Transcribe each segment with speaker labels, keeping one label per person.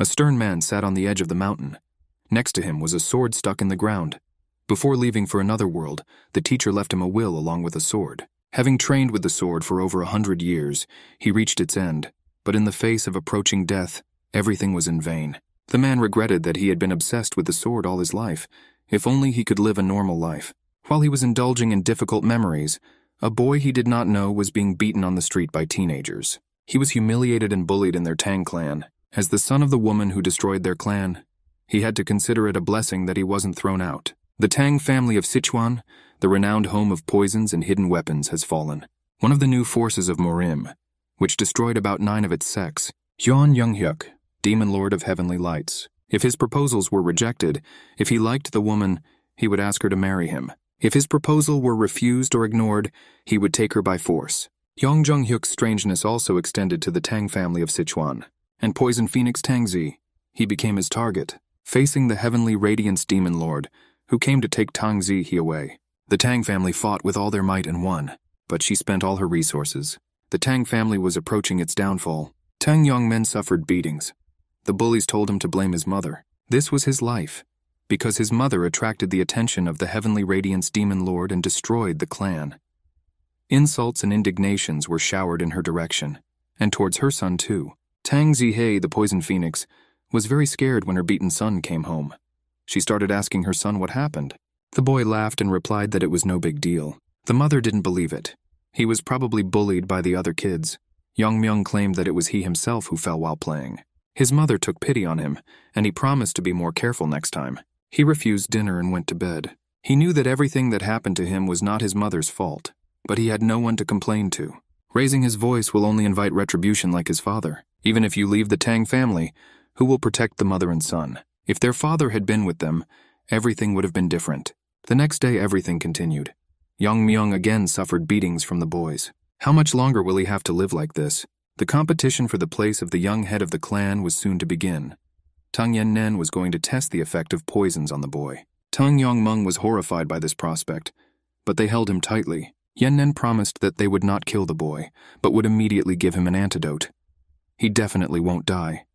Speaker 1: A stern man sat on the edge of the mountain. Next to him was a sword stuck in the ground. Before leaving for another world, the teacher left him a will along with a sword. Having trained with the sword for over a hundred years, he reached its end, but in the face of approaching death, everything was in vain. The man regretted that he had been obsessed with the sword all his life. If only he could live a normal life. While he was indulging in difficult memories, a boy he did not know was being beaten on the street by teenagers. He was humiliated and bullied in their Tang clan. As the son of the woman who destroyed their clan, he had to consider it a blessing that he wasn't thrown out. The Tang family of Sichuan, the renowned home of poisons and hidden weapons, has fallen. One of the new forces of Murim, which destroyed about nine of its sects, Hyun Younghyuk, demon lord of heavenly lights. If his proposals were rejected, if he liked the woman, he would ask her to marry him. If his proposal were refused or ignored, he would take her by force. Yong Jung-hyuk's strangeness also extended to the Tang family of Sichuan, and Poison Phoenix Tangzi. He became his target, facing the heavenly radiance demon lord, who came to take Tang Zihe away. The Tang family fought with all their might and won, but she spent all her resources. The Tang family was approaching its downfall. Tang young men suffered beatings. The bullies told him to blame his mother. This was his life, because his mother attracted the attention of the heavenly radiance demon lord and destroyed the clan. Insults and indignations were showered in her direction, and towards her son too. Tang Zihe, the poison phoenix, was very scared when her beaten son came home. She started asking her son what happened. The boy laughed and replied that it was no big deal. The mother didn't believe it. He was probably bullied by the other kids. Young Myung claimed that it was he himself who fell while playing. His mother took pity on him, and he promised to be more careful next time. He refused dinner and went to bed. He knew that everything that happened to him was not his mother's fault, but he had no one to complain to. Raising his voice will only invite retribution like his father. Even if you leave the Tang family, who will protect the mother and son? If their father had been with them, everything would have been different. The next day, everything continued. Young Myung again suffered beatings from the boys. How much longer will he have to live like this? The competition for the place of the young head of the clan was soon to begin. Tang Yen Nen was going to test the effect of poisons on the boy. Tang Yong Meng was horrified by this prospect, but they held him tightly. Yen Nen promised that they would not kill the boy, but would immediately give him an antidote. He definitely won't die.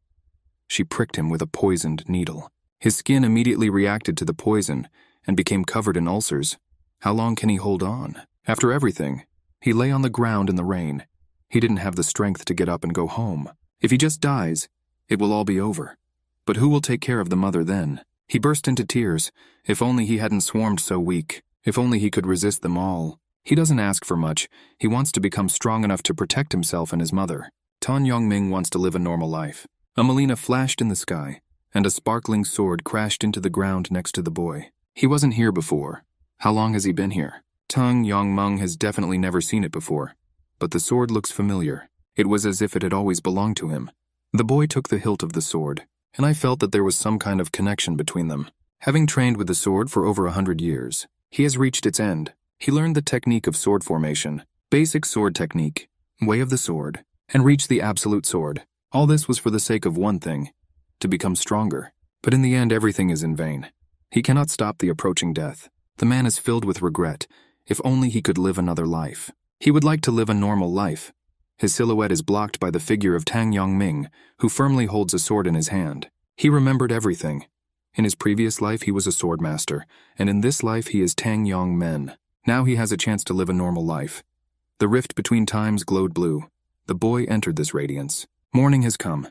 Speaker 1: She pricked him with a poisoned needle. His skin immediately reacted to the poison and became covered in ulcers. How long can he hold on? After everything, he lay on the ground in the rain. He didn't have the strength to get up and go home. If he just dies, it will all be over. But who will take care of the mother then? He burst into tears. If only he hadn't swarmed so weak. If only he could resist them all. He doesn't ask for much. He wants to become strong enough to protect himself and his mother. Tan Yongming wants to live a normal life. A melina flashed in the sky, and a sparkling sword crashed into the ground next to the boy. He wasn't here before. How long has he been here? Tung Yongmeng has definitely never seen it before. But the sword looks familiar. It was as if it had always belonged to him. The boy took the hilt of the sword, and I felt that there was some kind of connection between them. Having trained with the sword for over a hundred years, he has reached its end. He learned the technique of sword formation, basic sword technique, way of the sword, and reached the absolute sword. All this was for the sake of one thing to become stronger. But in the end, everything is in vain. He cannot stop the approaching death. The man is filled with regret. If only he could live another life. He would like to live a normal life. His silhouette is blocked by the figure of Tang Yongming, who firmly holds a sword in his hand. He remembered everything. In his previous life, he was a sword master, and in this life, he is Tang Yong Men. Now he has a chance to live a normal life. The rift between times glowed blue. The boy entered this radiance. Morning has come.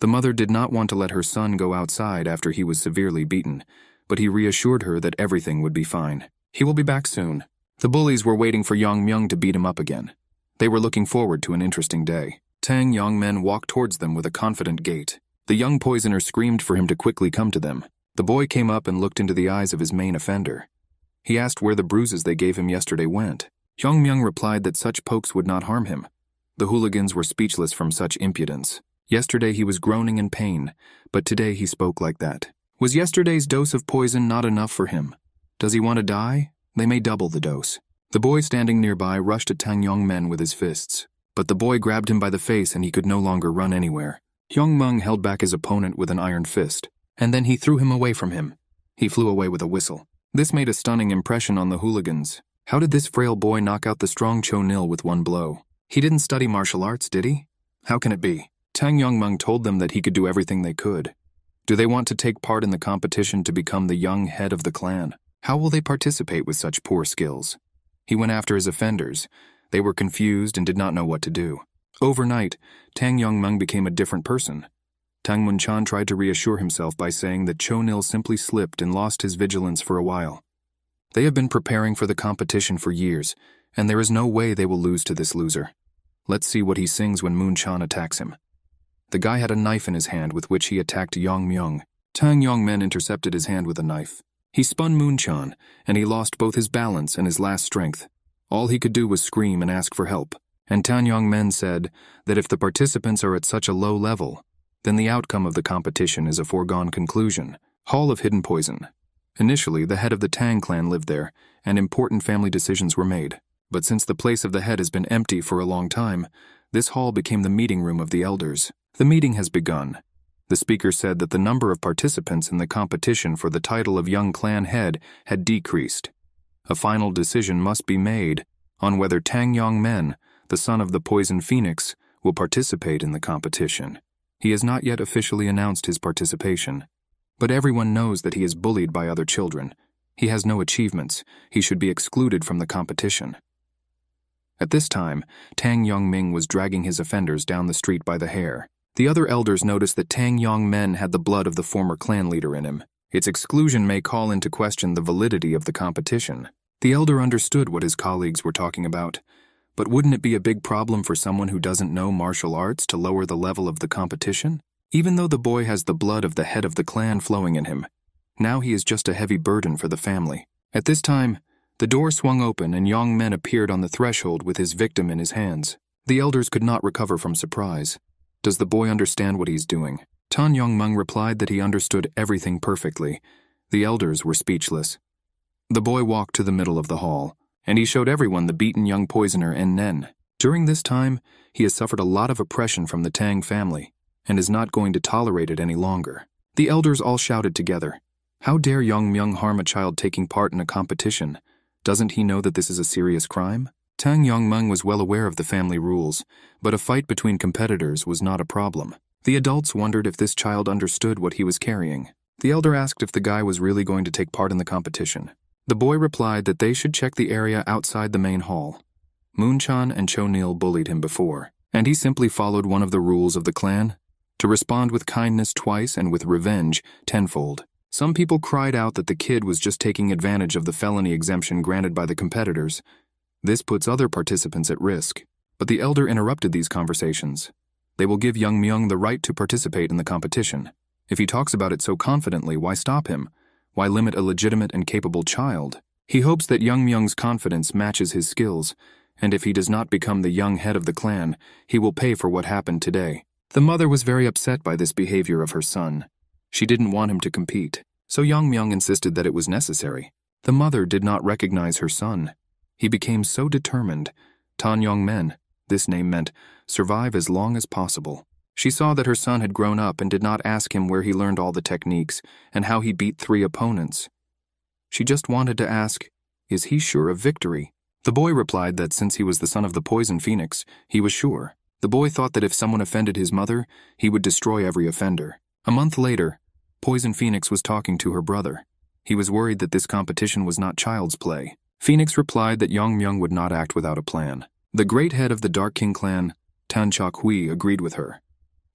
Speaker 1: The mother did not want to let her son go outside after he was severely beaten, but he reassured her that everything would be fine. He will be back soon. The bullies were waiting for Yang Myung to beat him up again. They were looking forward to an interesting day. Tang Yang Men walked towards them with a confident gait. The young poisoner screamed for him to quickly come to them. The boy came up and looked into the eyes of his main offender. He asked where the bruises they gave him yesterday went. Hyung Myung replied that such pokes would not harm him. The hooligans were speechless from such impudence. Yesterday he was groaning in pain, but today he spoke like that. Was yesterday's dose of poison not enough for him? Does he want to die? They may double the dose. The boy standing nearby rushed at Tang Yong Men with his fists, but the boy grabbed him by the face and he could no longer run anywhere. Hyung Meng held back his opponent with an iron fist, and then he threw him away from him. He flew away with a whistle. This made a stunning impression on the hooligans. How did this frail boy knock out the strong Cho Nil with one blow? He didn't study martial arts, did he? How can it be? Tang Yongmeng told them that he could do everything they could. Do they want to take part in the competition to become the young head of the clan? How will they participate with such poor skills? He went after his offenders. They were confused and did not know what to do. Overnight, Tang Yongmeng became a different person. Tang Munchan tried to reassure himself by saying that Cho Nil simply slipped and lost his vigilance for a while. They have been preparing for the competition for years, and there is no way they will lose to this loser. Let's see what he sings when Moon Chan attacks him. The guy had a knife in his hand with which he attacked Yong Myung. Tang Yongmen intercepted his hand with a knife. He spun Moon Chan, and he lost both his balance and his last strength. All he could do was scream and ask for help. And Tan Yongmen said that if the participants are at such a low level, then the outcome of the competition is a foregone conclusion. Hall of Hidden Poison. Initially, the head of the Tang clan lived there, and important family decisions were made. But since the place of the head has been empty for a long time, this hall became the meeting room of the elders. The meeting has begun. The speaker said that the number of participants in the competition for the title of young clan head had decreased. A final decision must be made on whether Tang Yong Men, the son of the Poison Phoenix, will participate in the competition. He has not yet officially announced his participation. But everyone knows that he is bullied by other children. He has no achievements. He should be excluded from the competition. At this time, Tang Yongming was dragging his offenders down the street by the hair. The other elders noticed that Tang Yongmen had the blood of the former clan leader in him. Its exclusion may call into question the validity of the competition. The elder understood what his colleagues were talking about. But wouldn't it be a big problem for someone who doesn't know martial arts to lower the level of the competition? Even though the boy has the blood of the head of the clan flowing in him, now he is just a heavy burden for the family. At this time, the door swung open and Yong Men appeared on the threshold with his victim in his hands. The elders could not recover from surprise. Does the boy understand what he's doing? Tan Yong Meng replied that he understood everything perfectly. The elders were speechless. The boy walked to the middle of the hall and he showed everyone the beaten young poisoner En Nen. During this time, he has suffered a lot of oppression from the Tang family and is not going to tolerate it any longer. The elders all shouted together, How dare Young Myung harm a child taking part in a competition? Doesn't he know that this is a serious crime? Tang Yongmeng was well aware of the family rules, but a fight between competitors was not a problem. The adults wondered if this child understood what he was carrying. The elder asked if the guy was really going to take part in the competition. The boy replied that they should check the area outside the main hall. Moonchan and Chonil bullied him before, and he simply followed one of the rules of the clan to respond with kindness twice and with revenge tenfold. Some people cried out that the kid was just taking advantage of the felony exemption granted by the competitors. This puts other participants at risk. But the elder interrupted these conversations. They will give Young Myung the right to participate in the competition. If he talks about it so confidently, why stop him? Why limit a legitimate and capable child? He hopes that Young Myung's confidence matches his skills, and if he does not become the young head of the clan, he will pay for what happened today. The mother was very upset by this behavior of her son. She didn't want him to compete, so Young Myung insisted that it was necessary. The mother did not recognize her son. He became so determined. Tan Yong Men, this name meant survive as long as possible. She saw that her son had grown up and did not ask him where he learned all the techniques and how he beat three opponents. She just wanted to ask, Is he sure of victory? The boy replied that since he was the son of the Poison Phoenix, he was sure. The boy thought that if someone offended his mother, he would destroy every offender. A month later, Poison Phoenix was talking to her brother. He was worried that this competition was not child's play. Phoenix replied that Yong Myung would not act without a plan. The great head of the Dark King clan, Tan Chok Hui, agreed with her.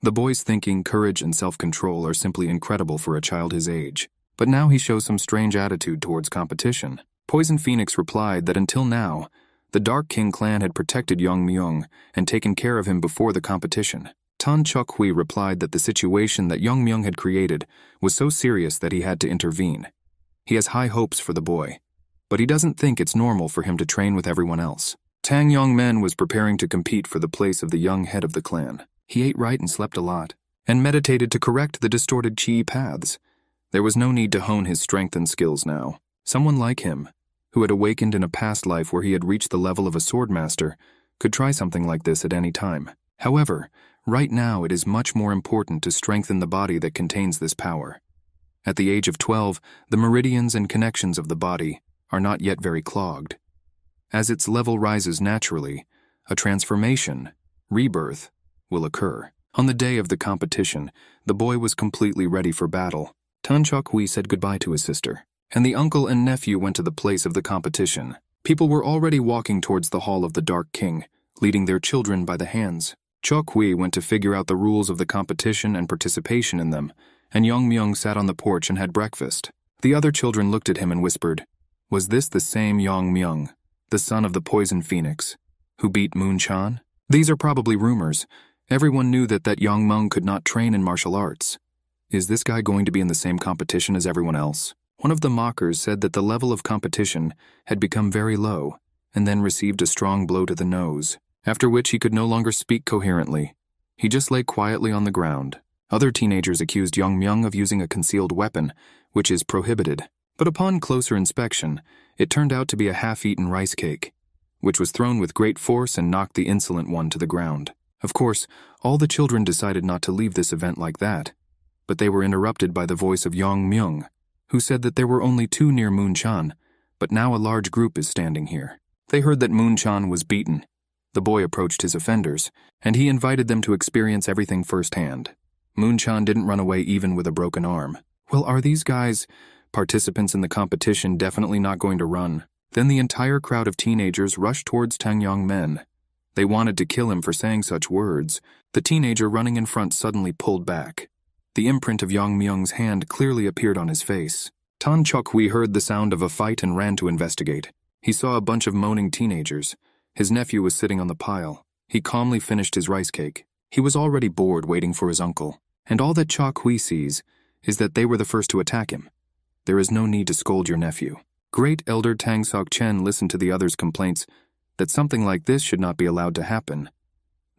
Speaker 1: The boy's thinking, courage, and self control are simply incredible for a child his age. But now he shows some strange attitude towards competition. Poison Phoenix replied that until now, the Dark King clan had protected Yong Myung and taken care of him before the competition. Tan Chok Hui replied that the situation that Yong Myung had created was so serious that he had to intervene. He has high hopes for the boy, but he doesn't think it's normal for him to train with everyone else. Tang Yong Men was preparing to compete for the place of the young head of the clan. He ate right and slept a lot, and meditated to correct the distorted chi paths. There was no need to hone his strength and skills now. Someone like him, who had awakened in a past life where he had reached the level of a swordmaster, could try something like this at any time. However, right now it is much more important to strengthen the body that contains this power. At the age of 12, the meridians and connections of the body are not yet very clogged. As its level rises naturally, a transformation, rebirth, will occur. On the day of the competition, the boy was completely ready for battle. Tan Chok Hui said goodbye to his sister, and the uncle and nephew went to the place of the competition. People were already walking towards the hall of the Dark King, leading their children by the hands. Chok Hui went to figure out the rules of the competition and participation in them, and Yong Myung sat on the porch and had breakfast. The other children looked at him and whispered, Was this the same Yong Myung, the son of the poison phoenix, who beat Moon Chan? These are probably rumors. Everyone knew that that young Myung could not train in martial arts. Is this guy going to be in the same competition as everyone else? One of the mockers said that the level of competition had become very low, and then received a strong blow to the nose, after which he could no longer speak coherently. He just lay quietly on the ground. Other teenagers accused Yong Myung of using a concealed weapon, which is prohibited. But upon closer inspection, it turned out to be a half-eaten rice cake, which was thrown with great force and knocked the insolent one to the ground. Of course, all the children decided not to leave this event like that, but they were interrupted by the voice of Yong Myung, who said that there were only two near Moon Chan, but now a large group is standing here. They heard that Moon Chan was beaten. The boy approached his offenders, and he invited them to experience everything firsthand. Moon Chan didn't run away even with a broken arm. Well, are these guys, participants in the competition, definitely not going to run? Then the entire crowd of teenagers rushed towards Tang Yong Men. They wanted to kill him for saying such words. The teenager running in front suddenly pulled back. The imprint of Yang Myung's hand clearly appeared on his face. Tan Chok Hui heard the sound of a fight and ran to investigate. He saw a bunch of moaning teenagers. His nephew was sitting on the pile. He calmly finished his rice cake. He was already bored waiting for his uncle. And all that Chok Hui sees is that they were the first to attack him. There is no need to scold your nephew. Great Elder Tang Sok Chen listened to the others' complaints that something like this should not be allowed to happen.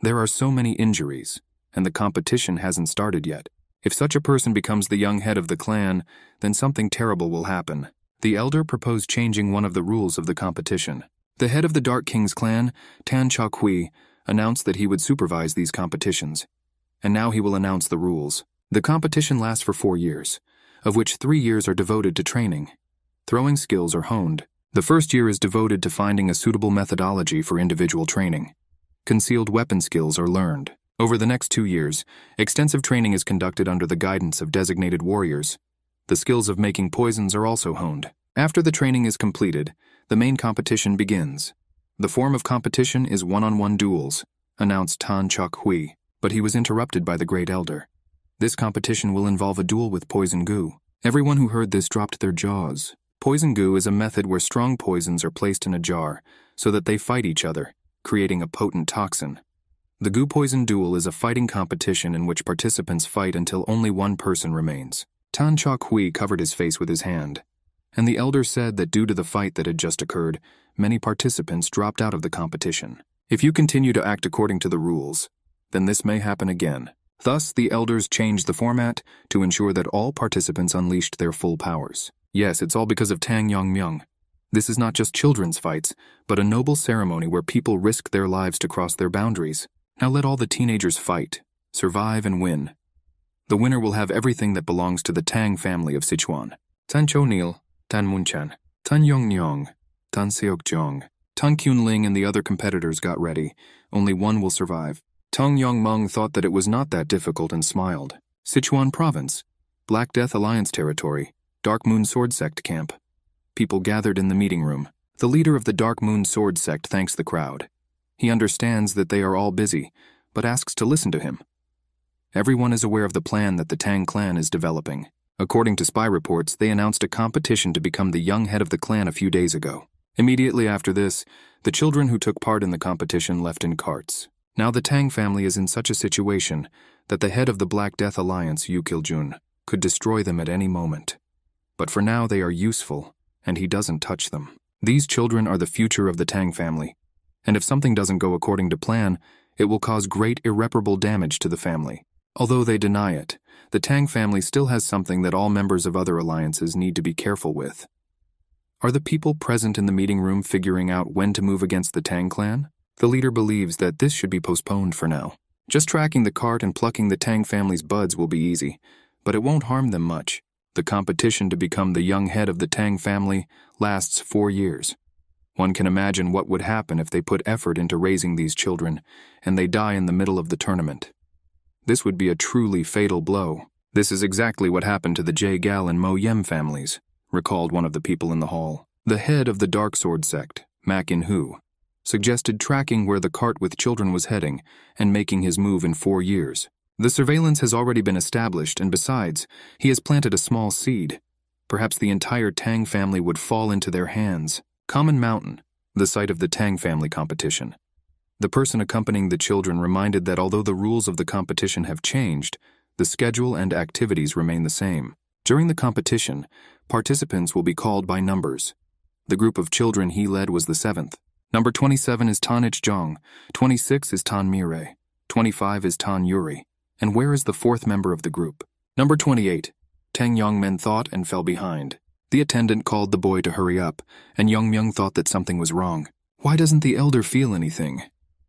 Speaker 1: There are so many injuries, and the competition hasn't started yet. If such a person becomes the young head of the clan, then something terrible will happen. The elder proposed changing one of the rules of the competition. The head of the Dark King's clan, Tan Chok Hui, announced that he would supervise these competitions. And now he will announce the rules. The competition lasts for four years, of which three years are devoted to training. Throwing skills are honed. The first year is devoted to finding a suitable methodology for individual training. Concealed weapon skills are learned. Over the next two years, extensive training is conducted under the guidance of designated warriors. The skills of making poisons are also honed. After the training is completed, the main competition begins. The form of competition is one-on-one duels, announced Tan Chok Hui, but he was interrupted by the Great Elder. This competition will involve a duel with poison gu. Everyone who heard this dropped their jaws. Poison gu is a method where strong poisons are placed in a jar so that they fight each other, creating a potent toxin. The Gu Poison Duel is a fighting competition in which participants fight until only one person remains. Tan Chok Hui covered his face with his hand, and the elder said that due to the fight that had just occurred, many participants dropped out of the competition. If you continue to act according to the rules, then this may happen again. Thus, the elders changed the format to ensure that all participants unleashed their full powers. Yes, it's all because of Tang Yong Myung. This is not just children's fights, but a noble ceremony where people risk their lives to cross their boundaries. Now let all the teenagers fight, survive, and win. The winner will have everything that belongs to the Tang family of Sichuan. Tan Cho Nil, Tan Munchan, Tan Yong Nyong, Tan Seok Jong, Tan Ling and the other competitors got ready. Only one will survive. Tong Yong Meng thought that it was not that difficult and smiled. Sichuan Province, Black Death Alliance territory, Dark Moon Sword Sect camp. People gathered in the meeting room. The leader of the Dark Moon Sword Sect thanks the crowd. He understands that they are all busy, but asks to listen to him. Everyone is aware of the plan that the Tang clan is developing. According to spy reports, they announced a competition to become the young head of the clan a few days ago. Immediately after this, the children who took part in the competition left in carts. Now the Tang family is in such a situation that the head of the Black Death Alliance, Yu Kiljun, could destroy them at any moment. But for now they are useful, and he doesn't touch them. These children are the future of the Tang family, and if something doesn't go according to plan, it will cause great irreparable damage to the family. Although they deny it, the Tang family still has something that all members of other alliances need to be careful with. Are the people present in the meeting room figuring out when to move against the Tang clan? The leader believes that this should be postponed for now. Just tracking the cart and plucking the Tang family's buds will be easy, but it won't harm them much. The competition to become the young head of the Tang family lasts four years. One can imagine what would happen if they put effort into raising these children and they die in the middle of the tournament. This would be a truly fatal blow. This is exactly what happened to the Jae Gal and Mo Yem families, recalled one of the people in the hall. The head of the Dark Sword sect, Mak In Hu, suggested tracking where the cart with children was heading and making his move in four years. The surveillance has already been established, and besides, he has planted a small seed. Perhaps the entire Tang family would fall into their hands. Common Mountain, the site of the Tang family competition. The person accompanying the children reminded that although the rules of the competition have changed, the schedule and activities remain the same. During the competition, participants will be called by numbers. The group of children he led was the seventh. Number 27 is Tan Ich-jong, 26 is Tan Mire, 25 is Tan Yuri, and where is the fourth member of the group? Number 28. Tang Yongmen thought and fell behind. The attendant called the boy to hurry up, and Young Myung thought that something was wrong. Why doesn't the elder feel anything?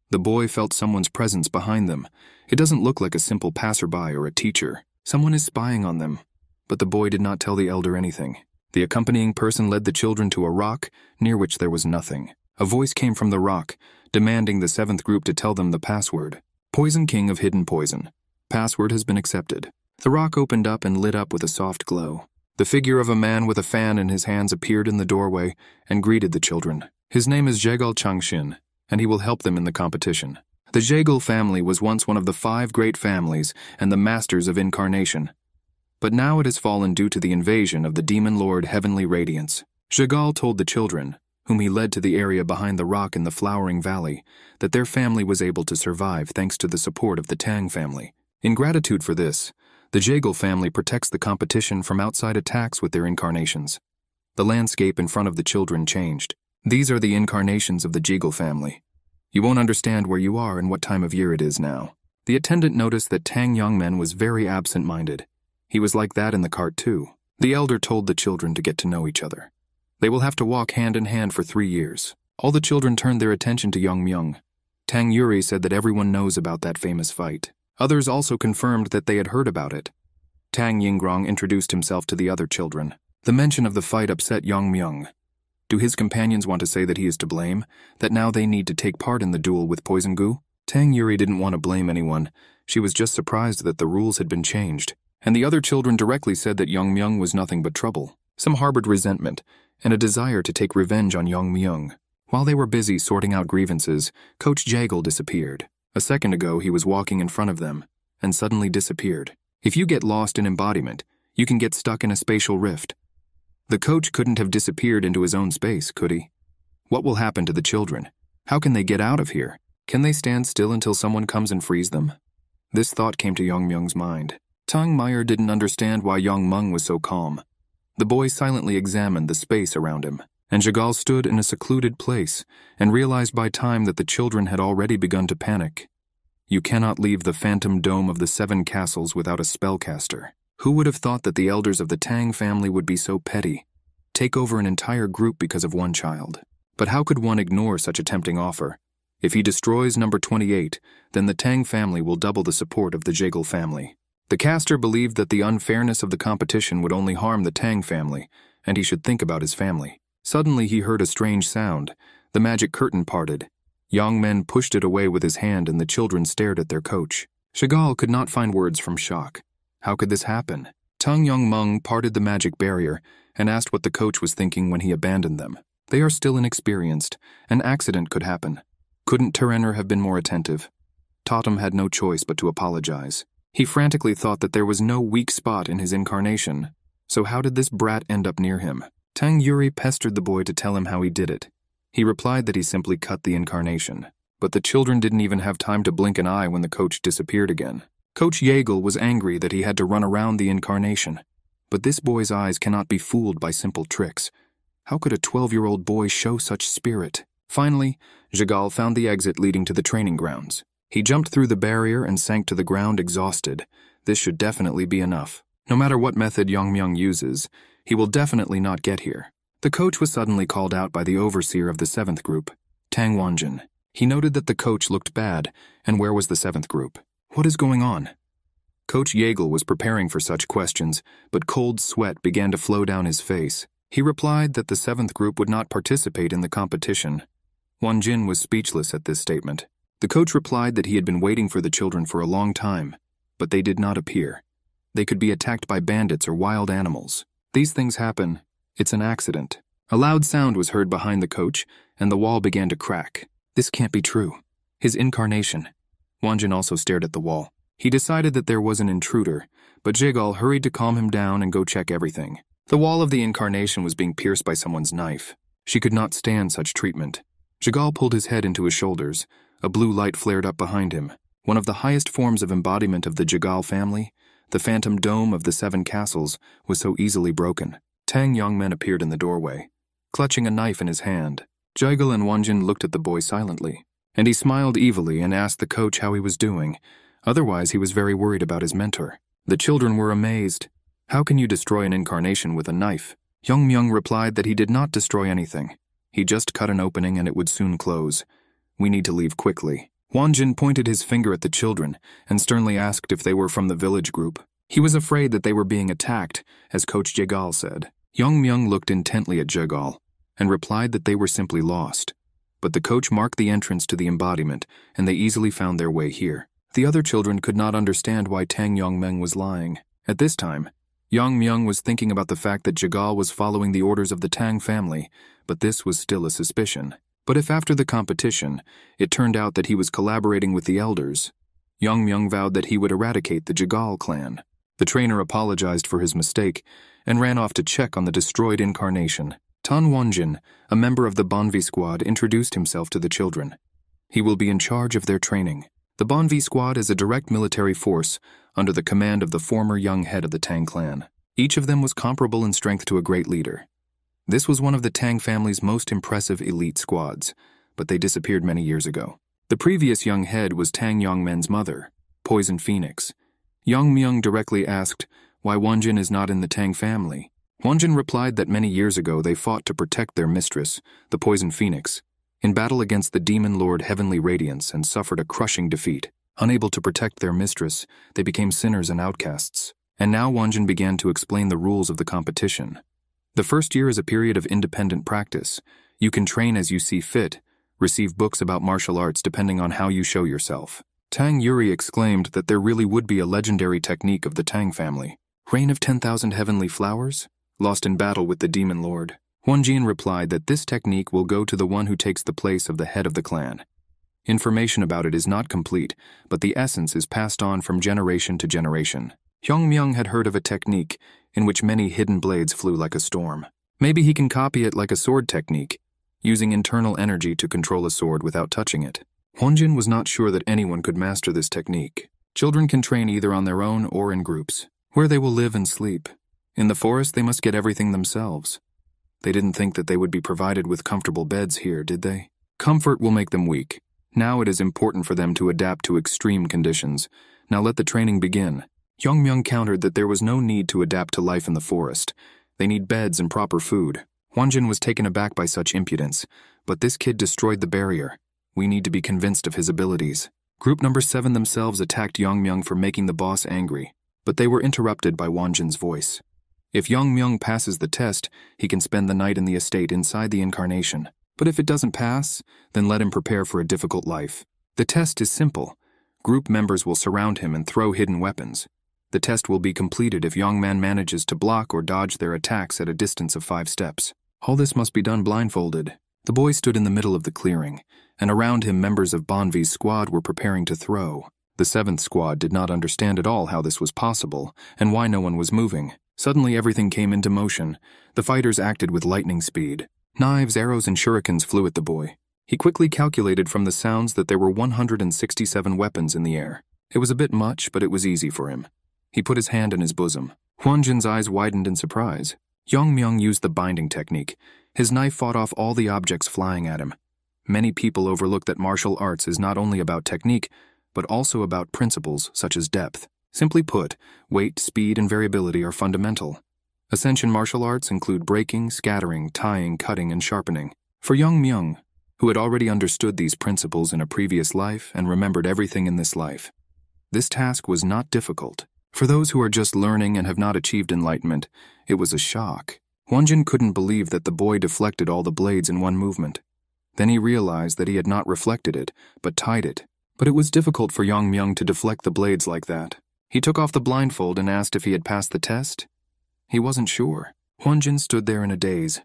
Speaker 1: The boy felt someone's presence behind them. It doesn't look like a simple passerby or a teacher. Someone is spying on them. But the boy did not tell the elder anything. The accompanying person led the children to a rock near which there was nothing. A voice came from the rock, demanding the seventh group to tell them the password. Poison King of Hidden Poison. Password has been accepted. The rock opened up and lit up with a soft glow. The figure of a man with a fan in his hands appeared in the doorway and greeted the children. His name is Jegal Changshin, and he will help them in the competition. The Jegal family was once one of the five great families and the masters of incarnation. But now it has fallen due to the invasion of the demon lord Heavenly Radiance. Jegal told the children, whom he led to the area behind the rock in the flowering valley, that their family was able to survive thanks to the support of the Tang family. In gratitude for this, the Jegal family protects the competition from outside attacks with their incarnations. The landscape in front of the children changed. These are the incarnations of the Jegal family. You won't understand where you are and what time of year it is now. The attendant noticed that Tang Yongmen was very absent-minded. He was like that in the cart too. The elder told the children to get to know each other. They will have to walk hand in hand for three years. All the children turned their attention to Young Myung. Tang Yuri said that everyone knows about that famous fight. Others also confirmed that they had heard about it. Tang Yingrong introduced himself to the other children. The mention of the fight upset Yang Myung. Do his companions want to say that he is to blame, that now they need to take part in the duel with Poison Gu? Tang Yuri didn't want to blame anyone. She was just surprised that the rules had been changed. And the other children directly said that Young Myung was nothing but trouble. Some harbored resentment and a desire to take revenge on Young Myung. While they were busy sorting out grievances, Coach Jagle disappeared. A second ago, he was walking in front of them, and suddenly disappeared. If you get lost in embodiment, you can get stuck in a spatial rift. The coach couldn't have disappeared into his own space, could he? What will happen to the children? How can they get out of here? Can they stand still until someone comes and frees them? This thought came to Young Myung's mind. Tang Meyer didn't understand why Young Meng was so calm. The boy silently examined the space around him and Jagal stood in a secluded place and realized by time that the children had already begun to panic. You cannot leave the phantom dome of the seven castles without a spellcaster. Who would have thought that the elders of the Tang family would be so petty? Take over an entire group because of one child. But how could one ignore such a tempting offer? If he destroys number 28, then the Tang family will double the support of the Jagal family. The caster believed that the unfairness of the competition would only harm the Tang family, and he should think about his family. Suddenly he heard a strange sound. The magic curtain parted. Yang Men pushed it away with his hand and the children stared at their coach. Chagall could not find words from shock. How could this happen? Tung Young Meng parted the magic barrier and asked what the coach was thinking when he abandoned them. They are still inexperienced. An accident could happen. Couldn't Terenner have been more attentive? Totem had no choice but to apologize. He frantically thought that there was no weak spot in his incarnation. So how did this brat end up near him? Tang Yuri pestered the boy to tell him how he did it. He replied that he simply cut the incarnation. But the children didn't even have time to blink an eye when the coach disappeared again. Coach Yeagle was angry that he had to run around the incarnation. But this boy's eyes cannot be fooled by simple tricks. How could a 12-year-old boy show such spirit? Finally, Jagal found the exit leading to the training grounds. He jumped through the barrier and sank to the ground exhausted. This should definitely be enough. No matter what method Yongmyung uses, he will definitely not get here. The coach was suddenly called out by the overseer of the seventh group, Tang Wanjin. He noted that the coach looked bad, and where was the seventh group? What is going on? Coach Yeagle was preparing for such questions, but cold sweat began to flow down his face. He replied that the seventh group would not participate in the competition. Wanjin was speechless at this statement. The coach replied that he had been waiting for the children for a long time. but they did not appear. They could be attacked by bandits or wild animals. These things happen. It's an accident. A loud sound was heard behind the coach, and the wall began to crack. This can't be true. His incarnation. Wanjin also stared at the wall. He decided that there was an intruder, but Jigal hurried to calm him down and go check everything. The wall of the incarnation was being pierced by someone's knife. She could not stand such treatment. Jigal pulled his head into his shoulders. A blue light flared up behind him. One of the highest forms of embodiment of the Jigal family, the phantom dome of the seven castles, was so easily broken. Tang Yongmen appeared in the doorway, clutching a knife in his hand. Jigal and Wanjin looked at the boy silently, and he smiled evilly and asked the coach how he was doing. Otherwise, he was very worried about his mentor. The children were amazed. How can you destroy an incarnation with a knife? Young Myung replied that he did not destroy anything. He just cut an opening and it would soon close. We need to leave quickly. Wanjin pointed his finger at the children and sternly asked if they were from the village group. He was afraid that they were being attacked, as Coach Jegal said. Young Myung looked intently at Jegal and replied that they were simply lost. But the coach marked the entrance to the embodiment, and they easily found their way here. The other children could not understand why Tang Yongmeng was lying. At this time, Yang Myung was thinking about the fact that Jagal was following the orders of the Tang family, but this was still a suspicion. But if after the competition, it turned out that he was collaborating with the elders, Yang Myung vowed that he would eradicate the Jagal clan. The trainer apologized for his mistake and ran off to check on the destroyed incarnation. Tan Wonjin, a member of the Bonvi squad, introduced himself to the children. He will be in charge of their training. The Bonvi squad is a direct military force under the command of the former young head of the Tang clan. Each of them was comparable in strength to a great leader. This was one of the Tang family's most impressive elite squads, but they disappeared many years ago. The previous young head was Tang Yongmen's mother, Poison Phoenix. Yang Myung directly asked why Wanjin is not in the Tang family. Wanjin replied that many years ago they fought to protect their mistress, the Poison Phoenix, in battle against the demon lord Heavenly Radiance and suffered a crushing defeat. Unable to protect their mistress, they became sinners and outcasts. And now Wanjin began to explain the rules of the competition. The first year is a period of independent practice. You can train as you see fit, receive books about martial arts depending on how you show yourself. Tang Yuri exclaimed that there really would be a legendary technique of the Tang family. Reign of 10,000 heavenly flowers? Lost in battle with the demon lord. Wanjin replied that this technique will go to the one who takes the place of the head of the clan. Information about it is not complete, but the essence is passed on from generation to generation. Hyung Myung had heard of a technique in which many hidden blades flew like a storm. Maybe he can copy it like a sword technique, using internal energy to control a sword without touching it. Hwonjin was not sure that anyone could master this technique. Children can train either on their own or in groups, where they will live and sleep. In the forest, they must get everything themselves. They didn't think that they would be provided with comfortable beds here, did they? Comfort will make them weak. Now it is important for them to adapt to extreme conditions. Now let the training begin. Young Myung countered that there was no need to adapt to life in the forest. They need beds and proper food. Wanjin was taken aback by such impudence, but this kid destroyed the barrier. We need to be convinced of his abilities. Group number seven themselves attacked Young Myung for making the boss angry, but they were interrupted by Wanjin's voice. If Young Myung passes the test, he can spend the night in the estate inside the incarnation. But if it doesn't pass, then let him prepare for a difficult life. The test is simple. Group members will surround him and throw hidden weapons. The test will be completed if Young Man manages to block or dodge their attacks at a distance of five steps. All this must be done blindfolded. The boy stood in the middle of the clearing, and around him members of Bonvi's squad were preparing to throw. The seventh squad did not understand at all how this was possible and why no one was moving. Suddenly everything came into motion. The fighters acted with lightning speed. Knives, arrows, and shurikens flew at the boy. He quickly calculated from the sounds that there were 167 weapons in the air. It was a bit much, but it was easy for him. He put his hand in his bosom. Hwanjin's eyes widened in surprise. Young Myung used the binding technique. His knife fought off all the objects flying at him. Many people overlook that martial arts is not only about technique, but also about principles such as depth. Simply put, weight, speed, and variability are fundamental. Ascension martial arts include breaking, scattering, tying, cutting, and sharpening. For Young Myung, who had already understood these principles in a previous life and remembered everything in this life, this task was not difficult. For those who are just learning and have not achieved enlightenment, it was a shock. Wonjin couldn't believe that the boy deflected all the blades in one movement. Then he realized that he had not reflected it, but tied it. But it was difficult for Yang Myung to deflect the blades like that. He took off the blindfold and asked if he had passed the test. He wasn't sure. Huanjin stood there in a daze.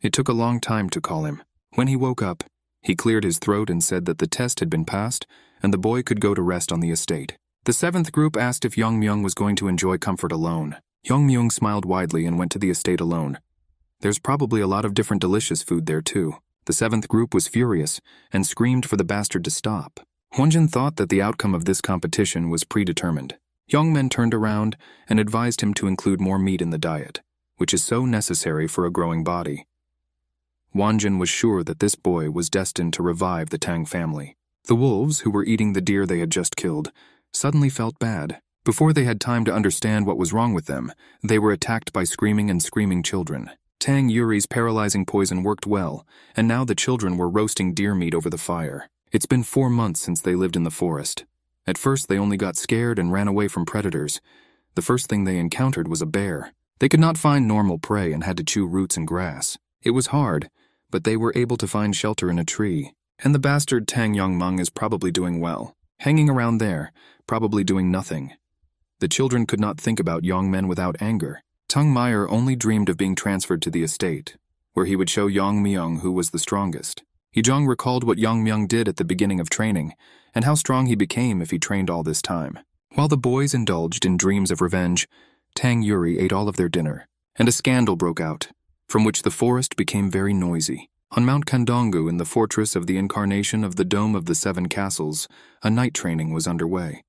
Speaker 1: It took a long time to call him. When he woke up, he cleared his throat and said that the test had been passed and the boy could go to rest on the estate. The seventh group asked if Young Myung was going to enjoy comfort alone. Young Myung smiled widely and went to the estate alone. There's probably a lot of different delicious food there, too. The seventh group was furious and screamed for the bastard to stop. Huanjin thought that the outcome of this competition was predetermined. Young men turned around and advised him to include more meat in the diet, which is so necessary for a growing body. Wanjin was sure that this boy was destined to revive the Tang family. The wolves, who were eating the deer they had just killed, suddenly felt bad. Before they had time to understand what was wrong with them, they were attacked by screaming and screaming children. Tang Yuri's paralyzing poison worked well, and now the children were roasting deer meat over the fire. It's been four months since they lived in the forest. At first, they only got scared and ran away from predators. The first thing they encountered was a bear. They could not find normal prey and had to chew roots and grass. It was hard, but they were able to find shelter in a tree. And the bastard Tang Yongmeng is probably doing well, hanging around there, probably doing nothing. The children could not think about young Men without anger. Tung Meyer only dreamed of being transferred to the estate, where he would show Yang Myung who was the strongest. Yijong recalled what Yang Myung did at the beginning of training, and how strong he became if he trained all this time. While the boys indulged in dreams of revenge, Tang Yuri ate all of their dinner, and a scandal broke out, from which the forest became very noisy. On Mount Kandongu, in the fortress of the incarnation of the Dome of the Seven Castles, a night training was underway.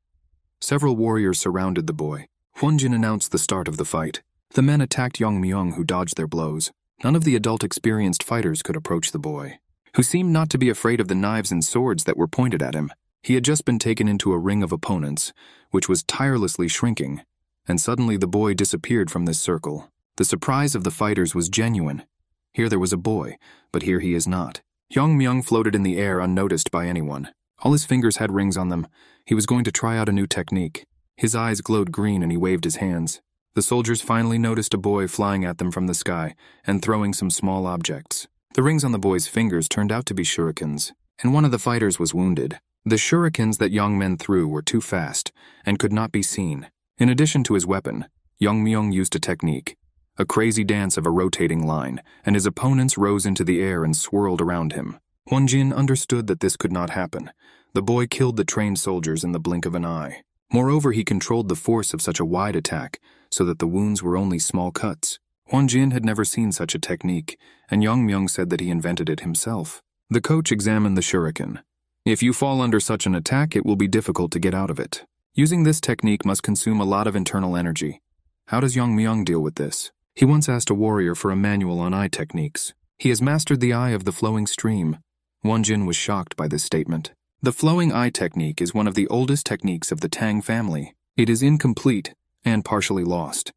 Speaker 1: Several warriors surrounded the boy. Huanjin announced the start of the fight. The men attacked Yong Myung, who dodged their blows. None of the adult experienced fighters could approach the boy, who seemed not to be afraid of the knives and swords that were pointed at him. He had just been taken into a ring of opponents, which was tirelessly shrinking, and suddenly the boy disappeared from this circle. The surprise of the fighters was genuine. Here there was a boy, but here he is not. Young Myung floated in the air unnoticed by anyone. All his fingers had rings on them. He was going to try out a new technique. His eyes glowed green and he waved his hands. The soldiers finally noticed a boy flying at them from the sky and throwing some small objects. The rings on the boy's fingers turned out to be shurikens, and one of the fighters was wounded. The shurikens that Young Men threw were too fast and could not be seen. In addition to his weapon, Young Myung used a technique a crazy dance of a rotating line, and his opponents rose into the air and swirled around him. Jin understood that this could not happen. The boy killed the trained soldiers in the blink of an eye. Moreover, he controlled the force of such a wide attack so that the wounds were only small cuts. Jin had never seen such a technique, and Yang Myung said that he invented it himself. The coach examined the shuriken. If you fall under such an attack, it will be difficult to get out of it. Using this technique must consume a lot of internal energy. How does Yang Myung deal with this? He once asked a warrior for a manual on eye techniques. He has mastered the eye of the flowing stream. Jin was shocked by this statement. The flowing eye technique is one of the oldest techniques of the Tang family. It is incomplete and partially lost.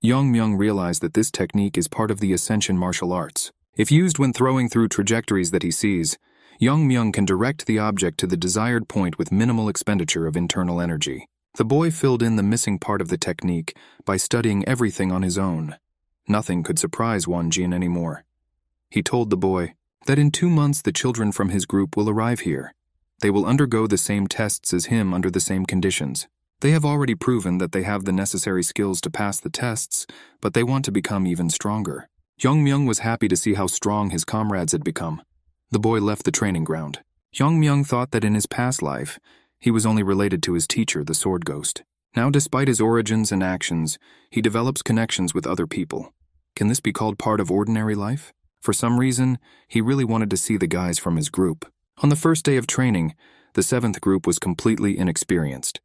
Speaker 1: Yong Myung realized that this technique is part of the Ascension martial arts. If used when throwing through trajectories that he sees, Yong Myung can direct the object to the desired point with minimal expenditure of internal energy. The boy filled in the missing part of the technique by studying everything on his own. Nothing could surprise Wan Jin anymore. He told the boy that in two months the children from his group will arrive here. They will undergo the same tests as him under the same conditions. They have already proven that they have the necessary skills to pass the tests, but they want to become even stronger. Young Myung was happy to see how strong his comrades had become. The boy left the training ground. Young Myung thought that in his past life, he was only related to his teacher, the Sword Ghost. Now, despite his origins and actions, he develops connections with other people. Can this be called part of ordinary life? For some reason, he really wanted to see the guys from his group. On the first day of training, the seventh group was completely inexperienced.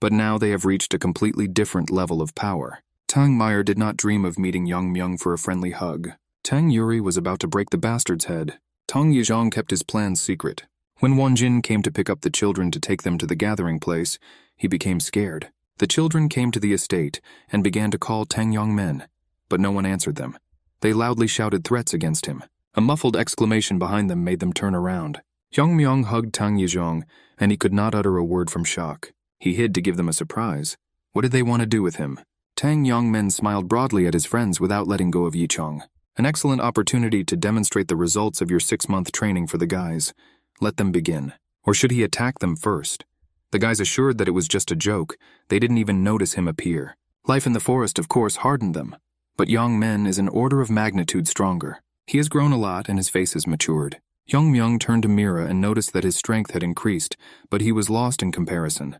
Speaker 1: But now they have reached a completely different level of power. Tang Meyer did not dream of meeting Young Myung for a friendly hug. Tang Yuri was about to break the bastard's head. Tang Yizhong kept his plans secret. When Wan Jin came to pick up the children to take them to the gathering place, he became scared. The children came to the estate and began to call Tang Yong men but no one answered them. They loudly shouted threats against him. A muffled exclamation behind them made them turn around. Young Myung hugged Tang Yizhong, and he could not utter a word from shock. He hid to give them a surprise. What did they want to do with him? Tang Yongmen smiled broadly at his friends without letting go of Yichong. An excellent opportunity to demonstrate the results of your six month training for the guys. Let them begin. Or should he attack them first? The guys assured that it was just a joke. They didn't even notice him appear. Life in the forest, of course, hardened them. But Young Men is an order of magnitude stronger. He has grown a lot and his face has matured. Young Myung turned to Mira and noticed that his strength had increased, but he was lost in comparison.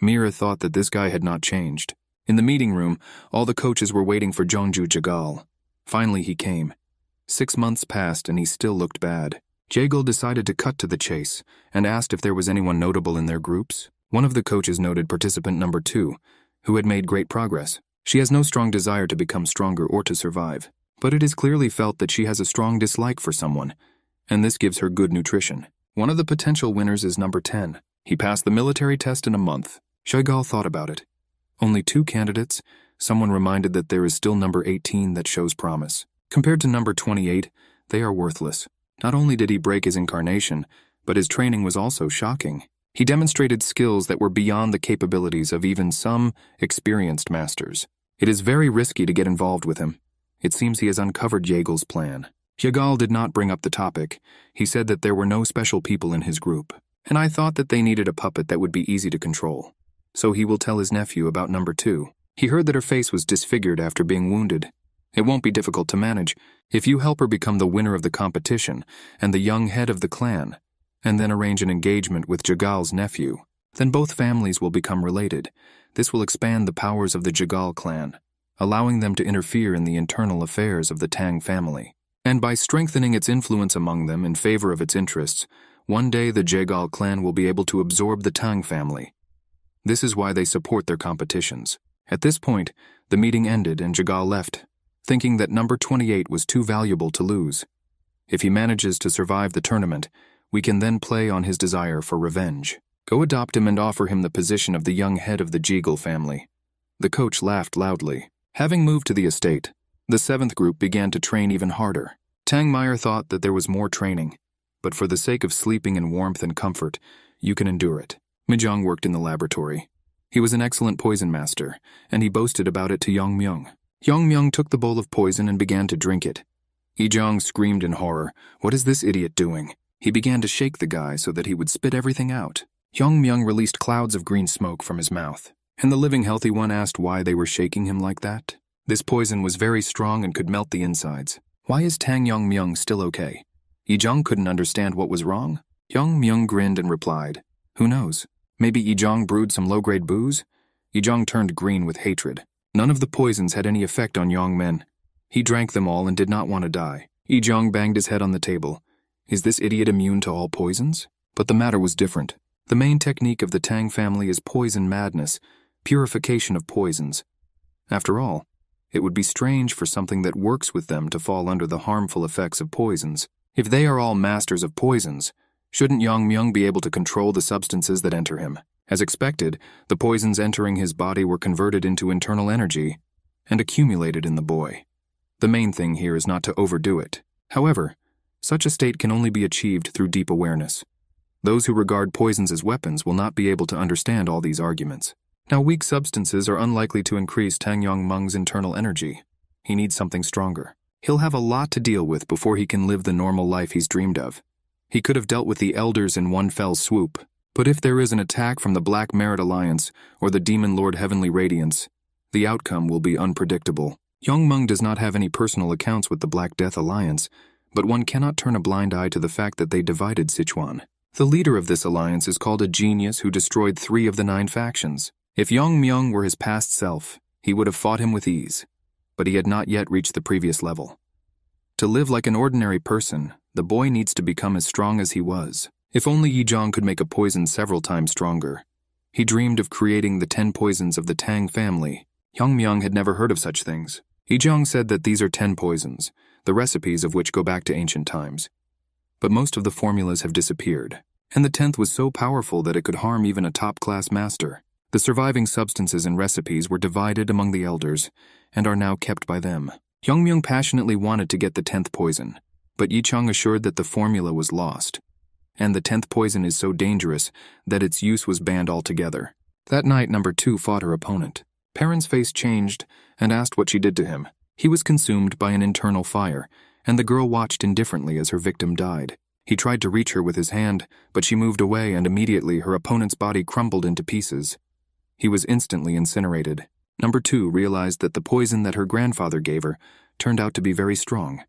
Speaker 1: Mira thought that this guy had not changed. In the meeting room, all the coaches were waiting for Jongju Jagal. Finally, he came. Six months passed and he still looked bad. Jagal decided to cut to the chase and asked if there was anyone notable in their groups. One of the coaches noted participant number two, who had made great progress. She has no strong desire to become stronger or to survive, but it is clearly felt that she has a strong dislike for someone, and this gives her good nutrition. One of the potential winners is number 10. He passed the military test in a month. Jagal thought about it. Only two candidates, someone reminded that there is still number 18 that shows promise. Compared to number 28, they are worthless. Not only did he break his incarnation, but his training was also shocking. He demonstrated skills that were beyond the capabilities of even some experienced masters. It is very risky to get involved with him. It seems he has uncovered Jagal's plan. Jagal did not bring up the topic. He said that there were no special people in his group, and I thought that they needed a puppet that would be easy to control so he will tell his nephew about number two. He heard that her face was disfigured after being wounded. It won't be difficult to manage if you help her become the winner of the competition and the young head of the clan, and then arrange an engagement with Jagal's nephew. Then both families will become related. This will expand the powers of the Jagal clan, allowing them to interfere in the internal affairs of the Tang family. And by strengthening its influence among them in favor of its interests, one day the Jagal clan will be able to absorb the Tang family this is why they support their competitions. At this point, the meeting ended and Jagal left, thinking that number 28 was too valuable to lose. If he manages to survive the tournament, we can then play on his desire for revenge. Go adopt him and offer him the position of the young head of the Jeagle family. The coach laughed loudly. Having moved to the estate, the seventh group began to train even harder. Tang Meyer thought that there was more training, but for the sake of sleeping in warmth and comfort, you can endure it. Mijong worked in the laboratory. He was an excellent poison master, and he boasted about it to Yong Myung. Yong Myung took the bowl of poison and began to drink it. Ijong screamed in horror, What is this idiot doing? He began to shake the guy so that he would spit everything out. Yong Myung released clouds of green smoke from his mouth, and the living healthy one asked why they were shaking him like that. This poison was very strong and could melt the insides. Why is Tang Yong Myung still okay? Ijong couldn't understand what was wrong. Yong Myung grinned and replied, Who knows? Maybe Ijong brewed some low-grade booze? Ijong turned green with hatred. None of the poisons had any effect on Yong Men. He drank them all and did not want to die. Ijong banged his head on the table. Is this idiot immune to all poisons? But the matter was different. The main technique of the Tang family is poison madness, purification of poisons. After all, it would be strange for something that works with them to fall under the harmful effects of poisons. If they are all masters of poisons, Shouldn't Yang Myung be able to control the substances that enter him? As expected, the poisons entering his body were converted into internal energy and accumulated in the boy. The main thing here is not to overdo it. However, such a state can only be achieved through deep awareness. Those who regard poisons as weapons will not be able to understand all these arguments. Now, weak substances are unlikely to increase Tang Yong Meng's internal energy. He needs something stronger. He'll have a lot to deal with before he can live the normal life he's dreamed of. He could have dealt with the elders in one fell swoop. But if there is an attack from the Black Merit Alliance or the Demon Lord Heavenly Radiance, the outcome will be unpredictable. Young Meng does not have any personal accounts with the Black Death Alliance, but one cannot turn a blind eye to the fact that they divided Sichuan. The leader of this alliance is called a genius who destroyed three of the nine factions. If Yong Myung were his past self, he would have fought him with ease, but he had not yet reached the previous level. To live like an ordinary person, the boy needs to become as strong as he was. If only Yijong could make a poison several times stronger. He dreamed of creating the ten poisons of the Tang family. Myung had never heard of such things. Yijong said that these are ten poisons, the recipes of which go back to ancient times. But most of the formulas have disappeared, and the tenth was so powerful that it could harm even a top-class master. The surviving substances and recipes were divided among the elders and are now kept by them. Young Myung passionately wanted to get the tenth poison, but Yichang assured that the formula was lost, and the tenth poison is so dangerous that its use was banned altogether. That night, number two fought her opponent. Perrin's face changed and asked what she did to him. He was consumed by an internal fire, and the girl watched indifferently as her victim died. He tried to reach her with his hand, but she moved away and immediately her opponent's body crumbled into pieces. He was instantly incinerated. Number two realized that the poison that her grandfather gave her turned out to be very strong.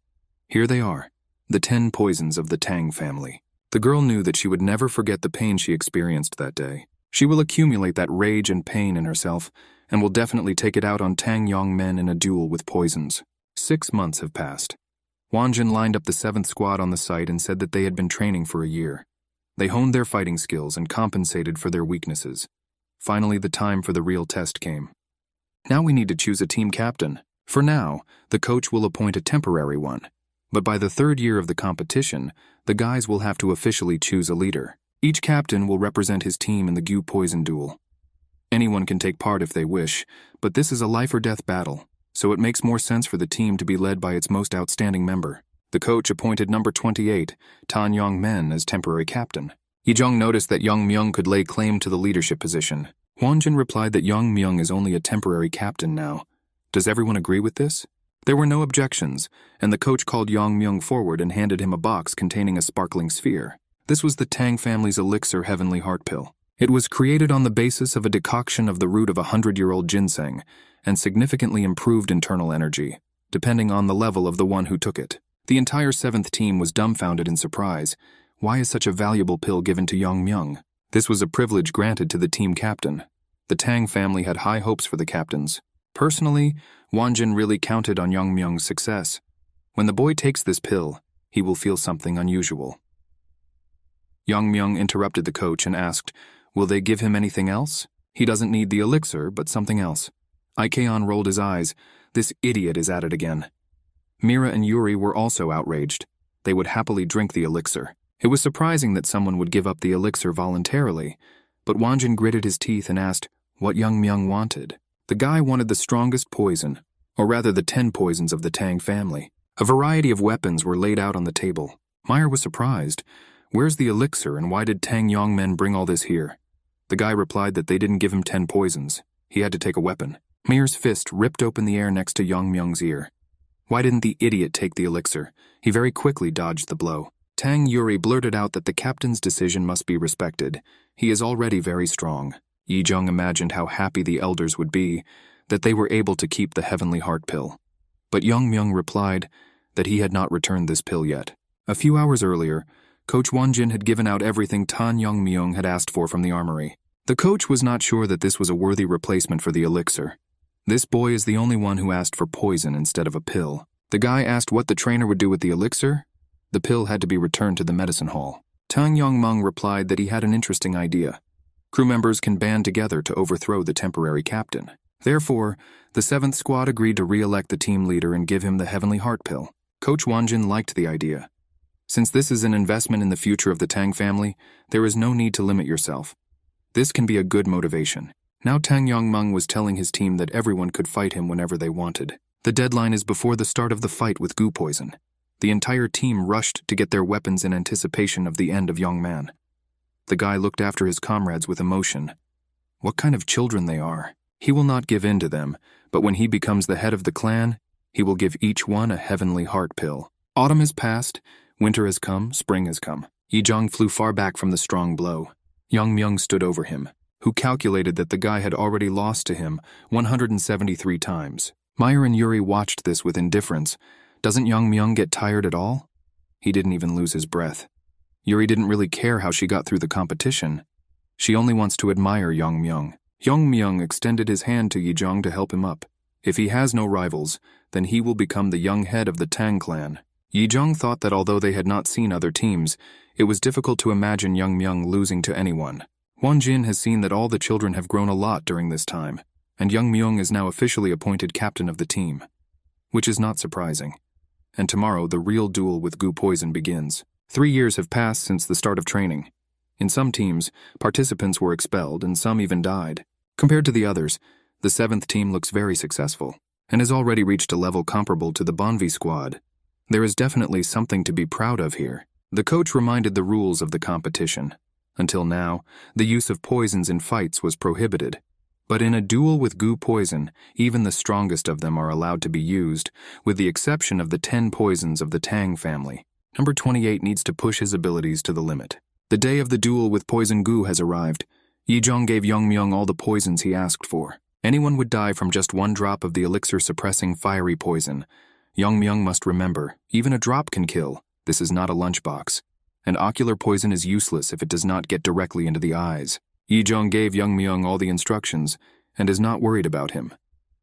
Speaker 1: Here they are, the ten poisons of the Tang family. The girl knew that she would never forget the pain she experienced that day. She will accumulate that rage and pain in herself, and will definitely take it out on Tang Yong men in a duel with poisons. Six months have passed. Wanjin lined up the 7th Squad on the site and said that they had been training for a year. They honed their fighting skills and compensated for their weaknesses. Finally, the time for the real test came. Now we need to choose a team captain. For now, the coach will appoint a temporary one. But by the third year of the competition, the guys will have to officially choose a leader. Each captain will represent his team in the Gu Poison duel. Anyone can take part if they wish, but this is a life or death battle, so it makes more sense for the team to be led by its most outstanding member. The coach appointed number 28, Tan Yong Men, as temporary captain. Yijong noticed that Young Myung could lay claim to the leadership position. Wanjin replied that Young Myung is only a temporary captain now. Does everyone agree with this? There were no objections, and the coach called Young Myung forward and handed him a box containing a sparkling sphere. This was the Tang family's elixir heavenly heart pill. It was created on the basis of a decoction of the root of a hundred-year-old ginseng and significantly improved internal energy, depending on the level of the one who took it. The entire seventh team was dumbfounded in surprise. Why is such a valuable pill given to Young Myung? This was a privilege granted to the team captain. The Tang family had high hopes for the captains. Personally, Wanjin really counted on Young Myung's success. When the boy takes this pill, he will feel something unusual. Young Myung interrupted the coach and asked, Will they give him anything else? He doesn't need the elixir, but something else. Ikeon rolled his eyes. This idiot is at it again. Mira and Yuri were also outraged. They would happily drink the elixir. It was surprising that someone would give up the elixir voluntarily, but Wanjin gritted his teeth and asked what Young Myung wanted. The guy wanted the strongest poison, or rather the ten poisons of the Tang family. A variety of weapons were laid out on the table. Meyer was surprised. Where's the elixir and why did Tang Yong men bring all this here? The guy replied that they didn't give him ten poisons. He had to take a weapon. Mir's fist ripped open the air next to Young Myung's ear. Why didn't the idiot take the elixir? He very quickly dodged the blow. Tang Yuri blurted out that the captain's decision must be respected. He is already very strong. Yi Jung imagined how happy the elders would be that they were able to keep the heavenly heart pill. But Young Myung replied that he had not returned this pill yet. A few hours earlier, Coach Wanjin had given out everything Tan Young Myung had asked for from the armory. The coach was not sure that this was a worthy replacement for the elixir. This boy is the only one who asked for poison instead of a pill. The guy asked what the trainer would do with the elixir. The pill had to be returned to the medicine hall. Tang Yong Meng replied that he had an interesting idea. Crew members can band together to overthrow the temporary captain. Therefore, the 7th Squad agreed to re-elect the team leader and give him the Heavenly Heart Pill. Coach Wanjin liked the idea. Since this is an investment in the future of the Tang family, there is no need to limit yourself. This can be a good motivation. Now Tang Yongmeng was telling his team that everyone could fight him whenever they wanted. The deadline is before the start of the fight with Gu Poison. The entire team rushed to get their weapons in anticipation of the end of Yongman. The guy looked after his comrades with emotion. What kind of children they are. He will not give in to them, but when he becomes the head of the clan, he will give each one a heavenly heart pill. Autumn has passed, Winter has come, spring has come. Yijong flew far back from the strong blow. Young Myung stood over him, who calculated that the guy had already lost to him 173 times. Meyer and Yuri watched this with indifference. Doesn't Young Myung get tired at all? He didn't even lose his breath. Yuri didn't really care how she got through the competition. She only wants to admire Young Myung. Young Myung extended his hand to Yijong to help him up. If he has no rivals, then he will become the young head of the Tang clan. Yijong thought that although they had not seen other teams, it was difficult to imagine Young Myung losing to anyone. Won Jin has seen that all the children have grown a lot during this time, and Young Myung is now officially appointed captain of the team. Which is not surprising. And tomorrow, the real duel with Gu Poison begins. Three years have passed since the start of training. In some teams, participants were expelled and some even died. Compared to the others, the seventh team looks very successful and has already reached a level comparable to the Bonvi squad, there is definitely something to be proud of here. The coach reminded the rules of the competition. Until now, the use of poisons in fights was prohibited. But in a duel with Gu poison, even the strongest of them are allowed to be used, with the exception of the ten poisons of the Tang family. Number 28 needs to push his abilities to the limit. The day of the duel with Poison Gu has arrived. Yi Zhong gave Young Myung all the poisons he asked for. Anyone would die from just one drop of the elixir suppressing fiery poison. Young Myung must remember, even a drop can kill. This is not a lunchbox. And ocular poison is useless if it does not get directly into the eyes. Yi Zhong gave Young Myung all the instructions and is not worried about him.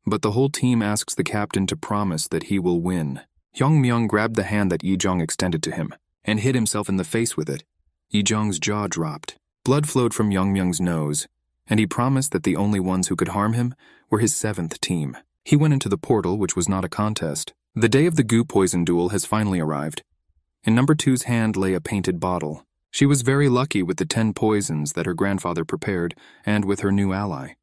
Speaker 1: But the whole team asks the captain to promise that he will win. Young Myung grabbed the hand that Yi Zhong extended to him and hit himself in the face with it. Yi Zhong's jaw dropped. Blood flowed from Young Myung's nose, and he promised that the only ones who could harm him were his seventh team. He went into the portal, which was not a contest. The day of the Gu poison duel has finally arrived. In number two's hand lay a painted bottle. She was very lucky with the ten poisons that her grandfather prepared and with her new ally.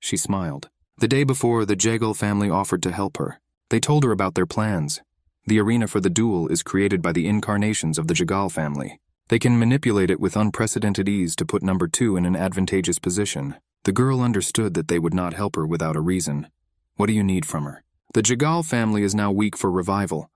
Speaker 1: She smiled. The day before, the Jagal family offered to help her. They told her about their plans. The arena for the duel is created by the incarnations of the Jagal family. They can manipulate it with unprecedented ease to put number two in an advantageous position. The girl understood that they would not help her without a reason. What do you need from her? The Jagal family is now weak for revival.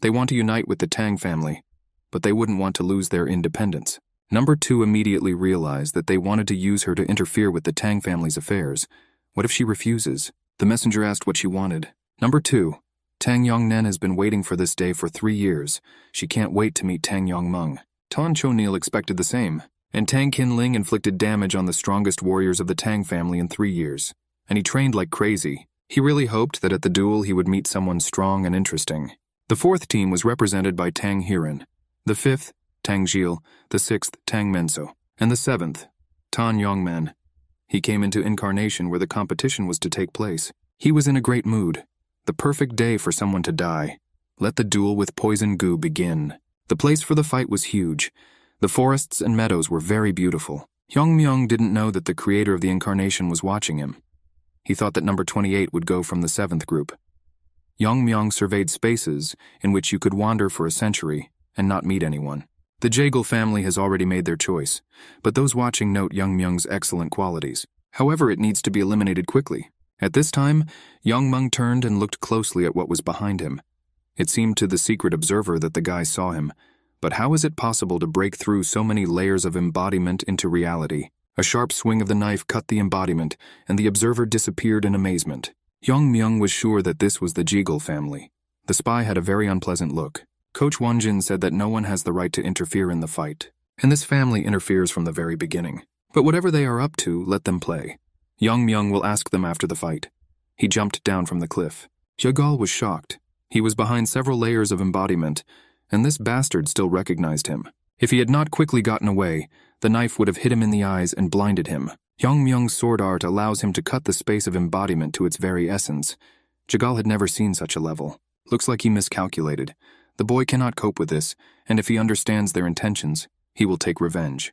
Speaker 1: They want to unite with the Tang family, but they wouldn't want to lose their independence. Number two immediately realized that they wanted to use her to interfere with the Tang family's affairs. What if she refuses? The messenger asked what she wanted. Number two, Tang Yongnen has been waiting for this day for three years. She can't wait to meet Tang Yongmeng. Tan Chonil expected the same, and Tang Qinling inflicted damage on the strongest warriors of the Tang family in three years, and he trained like crazy. He really hoped that at the duel he would meet someone strong and interesting. The fourth team was represented by Tang Hiran, the fifth, Tang Jil, the sixth, Tang Menso, and the seventh, Tan Yongmen. He came into Incarnation where the competition was to take place. He was in a great mood. The perfect day for someone to die. Let the duel with Poison Gu begin. The place for the fight was huge. The forests and meadows were very beautiful. Hyung Myung didn't know that the creator of the incarnation was watching him. He thought that number 28 would go from the seventh group. Young Myung surveyed spaces in which you could wander for a century and not meet anyone. The Jagal family has already made their choice, but those watching note Young Myung's excellent qualities. However, it needs to be eliminated quickly. At this time, Young Myung turned and looked closely at what was behind him. It seemed to the secret observer that the guy saw him. But how is it possible to break through so many layers of embodiment into reality? A sharp swing of the knife cut the embodiment, and the observer disappeared in amazement. Young Myung was sure that this was the Jigal family. The spy had a very unpleasant look. Coach Wonjin said that no one has the right to interfere in the fight, and this family interferes from the very beginning. But whatever they are up to, let them play. Young Myung will ask them after the fight. He jumped down from the cliff. Jagal was shocked. He was behind several layers of embodiment, and this bastard still recognized him. If he had not quickly gotten away, the knife would have hit him in the eyes and blinded him. Young Myung's sword art allows him to cut the space of embodiment to its very essence. Jagal had never seen such a level. Looks like he miscalculated. The boy cannot cope with this, and if he understands their intentions, he will take revenge.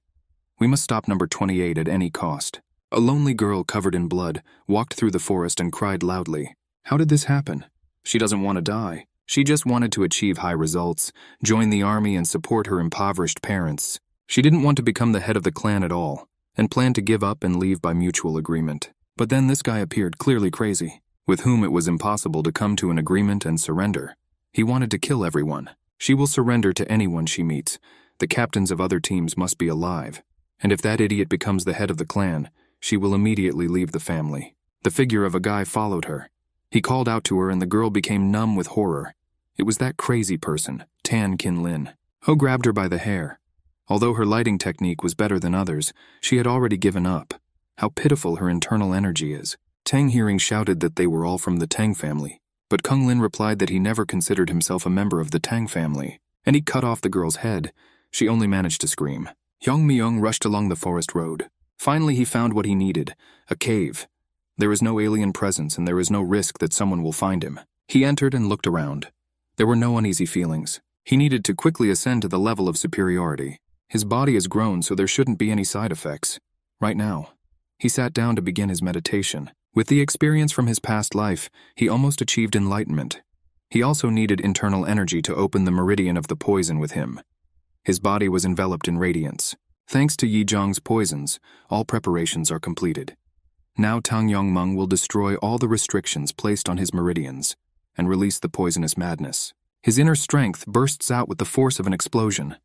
Speaker 1: We must stop number 28 at any cost. A lonely girl covered in blood walked through the forest and cried loudly. How did this happen? She doesn't want to die. She just wanted to achieve high results, join the army, and support her impoverished parents. She didn't want to become the head of the clan at all, and planned to give up and leave by mutual agreement. But then this guy appeared clearly crazy, with whom it was impossible to come to an agreement and surrender. He wanted to kill everyone. She will surrender to anyone she meets. The captains of other teams must be alive. And if that idiot becomes the head of the clan, she will immediately leave the family. The figure of a guy followed her, he called out to her, and the girl became numb with horror. It was that crazy person, Tan Kin Lin. Ho oh, grabbed her by the hair. Although her lighting technique was better than others, she had already given up. How pitiful her internal energy is. Tang Hearing shouted that they were all from the Tang family, but Kung Lin replied that he never considered himself a member of the Tang family, and he cut off the girl's head. She only managed to scream. Young Myung rushed along the forest road. Finally, he found what he needed a cave. There is no alien presence and there is no risk that someone will find him. He entered and looked around. There were no uneasy feelings. He needed to quickly ascend to the level of superiority. His body has grown, so there shouldn't be any side effects. Right now. He sat down to begin his meditation. With the experience from his past life, he almost achieved enlightenment. He also needed internal energy to open the meridian of the poison with him. His body was enveloped in radiance. Thanks to Yi Zhong's poisons, all preparations are completed. Now Tang Yongmeng will destroy all the restrictions placed on his meridians and release the poisonous madness. His inner strength bursts out with the force of an explosion.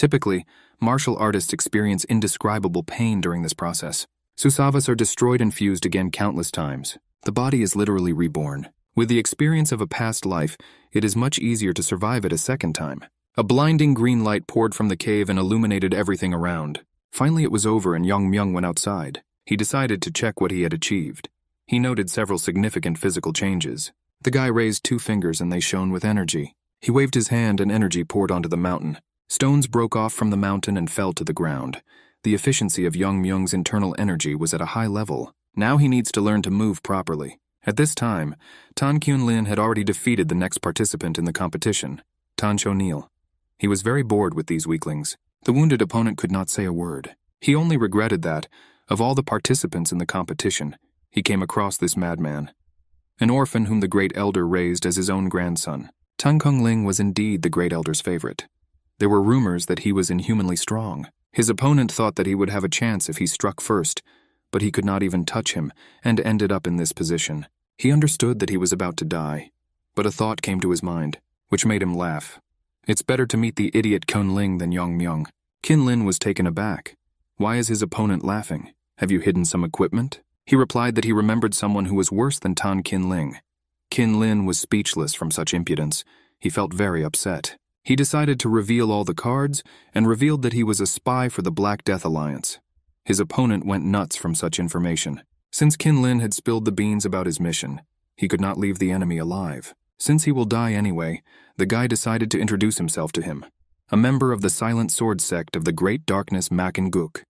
Speaker 1: Typically, martial artists experience indescribable pain during this process. Susavas are destroyed and fused again countless times. The body is literally reborn. With the experience of a past life, it is much easier to survive it a second time. A blinding green light poured from the cave and illuminated everything around. Finally, it was over and Young Myung went outside. He decided to check what he had achieved. He noted several significant physical changes. The guy raised two fingers and they shone with energy. He waved his hand and energy poured onto the mountain. Stones broke off from the mountain and fell to the ground. The efficiency of Young Myung's internal energy was at a high level. Now he needs to learn to move properly. At this time, Tan Kyun Lin had already defeated the next participant in the competition, Tan Cho Neil. He was very bored with these weaklings. The wounded opponent could not say a word. He only regretted that, of all the participants in the competition, he came across this madman. An orphan whom the great elder raised as his own grandson. Tan Kung Ling was indeed the great elder's favorite. There were rumors that he was inhumanly strong. His opponent thought that he would have a chance if he struck first, but he could not even touch him and ended up in this position. He understood that he was about to die, but a thought came to his mind, which made him laugh. It's better to meet the idiot Kun Ling than Yong Myung. Kin Lin was taken aback. Why is his opponent laughing? Have you hidden some equipment? He replied that he remembered someone who was worse than Tan Kin Ling. Kin Lin was speechless from such impudence. He felt very upset. He decided to reveal all the cards and revealed that he was a spy for the Black Death Alliance. His opponent went nuts from such information. Since Kin Lin had spilled the beans about his mission, he could not leave the enemy alive. Since he will die anyway, the guy decided to introduce himself to him, a member of the Silent Sword sect of the Great Darkness Makin Guk.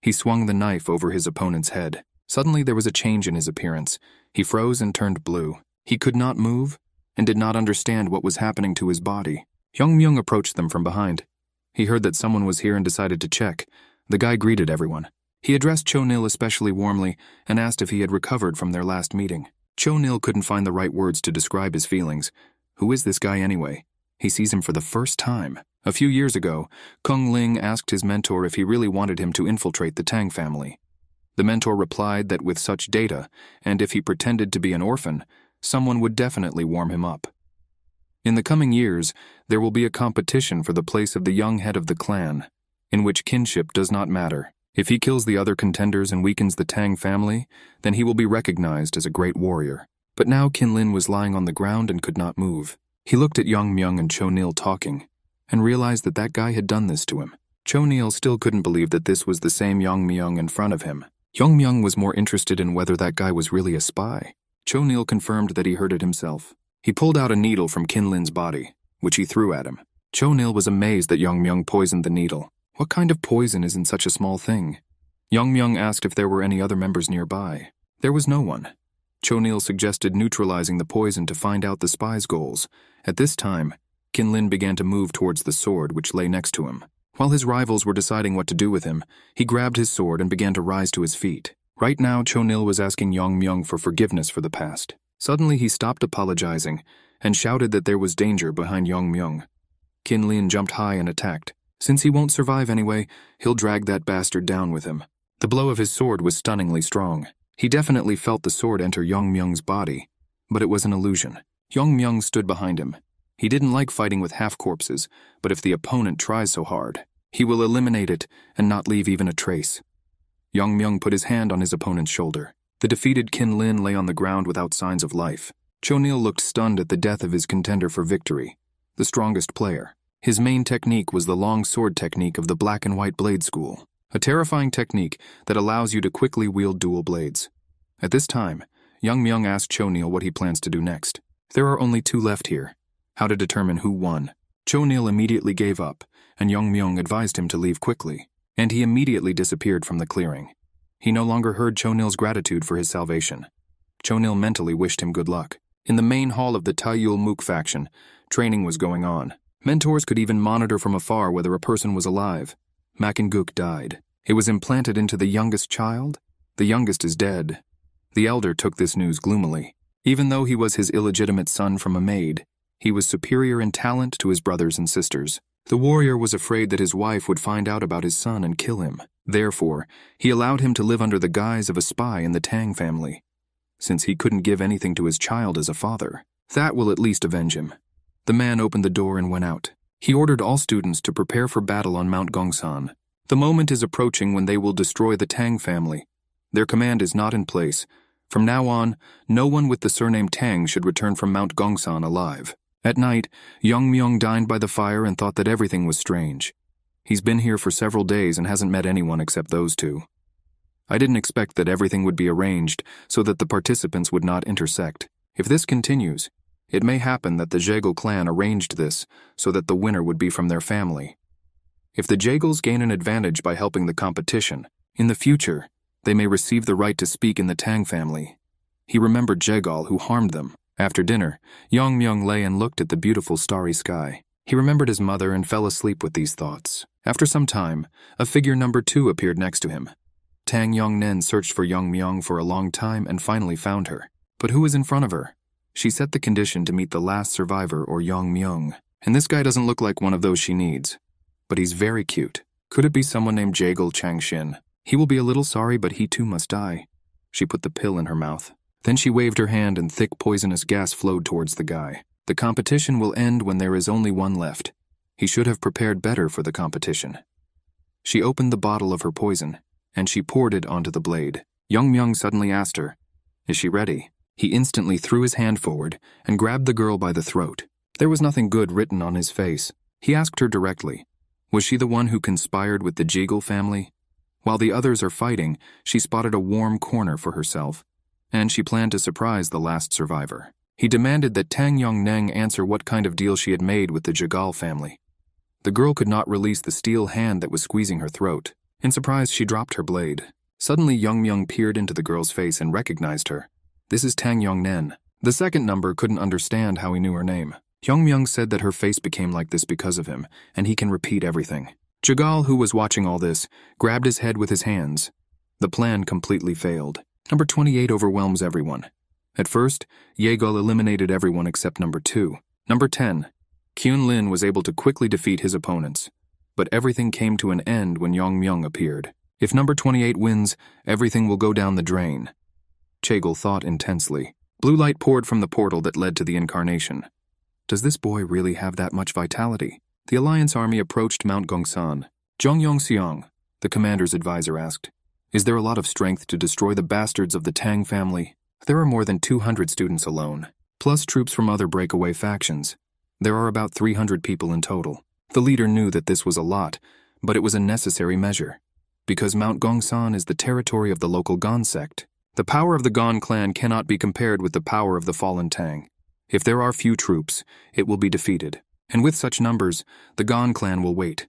Speaker 1: He swung the knife over his opponent's head. Suddenly there was a change in his appearance. He froze and turned blue. He could not move and did not understand what was happening to his body. Young Myung approached them from behind. He heard that someone was here and decided to check. The guy greeted everyone. He addressed Cho Nil especially warmly and asked if he had recovered from their last meeting. Cho Nil couldn't find the right words to describe his feelings. Who is this guy anyway? He sees him for the first time. A few years ago, Kung Ling asked his mentor if he really wanted him to infiltrate the Tang family. The mentor replied that with such data, and if he pretended to be an orphan, someone would definitely warm him up. In the coming years, there will be a competition for the place of the young head of the clan, in which kinship does not matter. If he kills the other contenders and weakens the Tang family, then he will be recognized as a great warrior. But now Kinlin was lying on the ground and could not move. He looked at Young Myung and Cho Neil talking, and realized that that guy had done this to him. Cho Neil still couldn't believe that this was the same Young Myung in front of him. Young Myung was more interested in whether that guy was really a spy. Cho Neil confirmed that he heard it himself. He pulled out a needle from Kinlin's body, which he threw at him. Cho Nil was amazed that Young Myung poisoned the needle. What kind of poison is in such a small thing? Young Myung asked if there were any other members nearby. There was no one. Cho Nil suggested neutralizing the poison to find out the spy's goals. At this time, Kinlin began to move towards the sword which lay next to him. While his rivals were deciding what to do with him, he grabbed his sword and began to rise to his feet. Right now, Cho Nil was asking Young Myung for forgiveness for the past. Suddenly he stopped apologizing and shouted that there was danger behind Yong Myung. Kin Lin jumped high and attacked. Since he won't survive anyway, he'll drag that bastard down with him. The blow of his sword was stunningly strong. He definitely felt the sword enter Yong Myung's body, but it was an illusion. Yong Myung stood behind him. He didn't like fighting with half corpses, but if the opponent tries so hard, he will eliminate it and not leave even a trace. Yong Myung put his hand on his opponent's shoulder. The defeated Kin Lin lay on the ground without signs of life. Cho Neil looked stunned at the death of his contender for victory, the strongest player. His main technique was the long sword technique of the black and white blade school, a terrifying technique that allows you to quickly wield dual blades. At this time, Young Myung asked Cho Neil what he plans to do next. There are only two left here. How to determine who won. Cho Neil immediately gave up, and Young Myung advised him to leave quickly, and he immediately disappeared from the clearing. He no longer heard Chonil's gratitude for his salvation. Chonil mentally wished him good luck. In the main hall of the Taiyul Mook faction, training was going on. Mentors could even monitor from afar whether a person was alive. Makinguk died. It was implanted into the youngest child? The youngest is dead. The elder took this news gloomily. Even though he was his illegitimate son from a maid, he was superior in talent to his brothers and sisters. The warrior was afraid that his wife would find out about his son and kill him. Therefore, he allowed him to live under the guise of a spy in the Tang family. Since he couldn't give anything to his child as a father, that will at least avenge him. The man opened the door and went out. He ordered all students to prepare for battle on Mount Gongsan. The moment is approaching when they will destroy the Tang family. Their command is not in place. From now on, no one with the surname Tang should return from Mount Gongsan alive. At night, Young Myung dined by the fire and thought that everything was strange. He's been here for several days and hasn't met anyone except those two. I didn't expect that everything would be arranged so that the participants would not intersect. If this continues, it may happen that the Jegal clan arranged this so that the winner would be from their family. If the Jagals gain an advantage by helping the competition, in the future, they may receive the right to speak in the Tang family. He remembered Jegal who harmed them. After dinner, Yong Myung lay and looked at the beautiful starry sky. He remembered his mother and fell asleep with these thoughts. After some time, a figure number two appeared next to him. Tang Yong Nen searched for Yong Myung for a long time and finally found her. But who was in front of her? She set the condition to meet the last survivor or Yong Myung. And this guy doesn't look like one of those she needs. But he's very cute. Could it be someone named Jagal Changshin? He will be a little sorry, but he too must die. She put the pill in her mouth. Then she waved her hand and thick poisonous gas flowed towards the guy. The competition will end when there is only one left. He should have prepared better for the competition. She opened the bottle of her poison and she poured it onto the blade. Young Myung suddenly asked her, Is she ready? He instantly threw his hand forward and grabbed the girl by the throat. There was nothing good written on his face. He asked her directly, Was she the one who conspired with the Jegal family? While the others are fighting, she spotted a warm corner for herself, and she planned to surprise the last survivor. He demanded that Tang Yong Neng answer what kind of deal she had made with the Jagal family. The girl could not release the steel hand that was squeezing her throat. In surprise, she dropped her blade. Suddenly, Young Myung peered into the girl's face and recognized her. This is Tang Yong Nen. The second number couldn't understand how he knew her name. Young Myung said that her face became like this because of him, and he can repeat everything. Jagal, who was watching all this, grabbed his head with his hands. The plan completely failed. Number 28 overwhelms everyone. At first, Yegal eliminated everyone except number 2. Number 10, Kyun Lin was able to quickly defeat his opponents but everything came to an end when Yong Myung appeared. If number 28 wins, everything will go down the drain. Chagel thought intensely. Blue light poured from the portal that led to the incarnation. Does this boy really have that much vitality? The Alliance army approached Mount Gongsan. Zhong Yongxiang, the commander's advisor, asked, Is there a lot of strength to destroy the bastards of the Tang family? There are more than 200 students alone, plus troops from other breakaway factions. There are about 300 people in total. The leader knew that this was a lot, but it was a necessary measure. Because Mount Gongsan is the territory of the local Gon sect, the power of the Gon clan cannot be compared with the power of the fallen Tang. If there are few troops, it will be defeated. And with such numbers, the Gon clan will wait.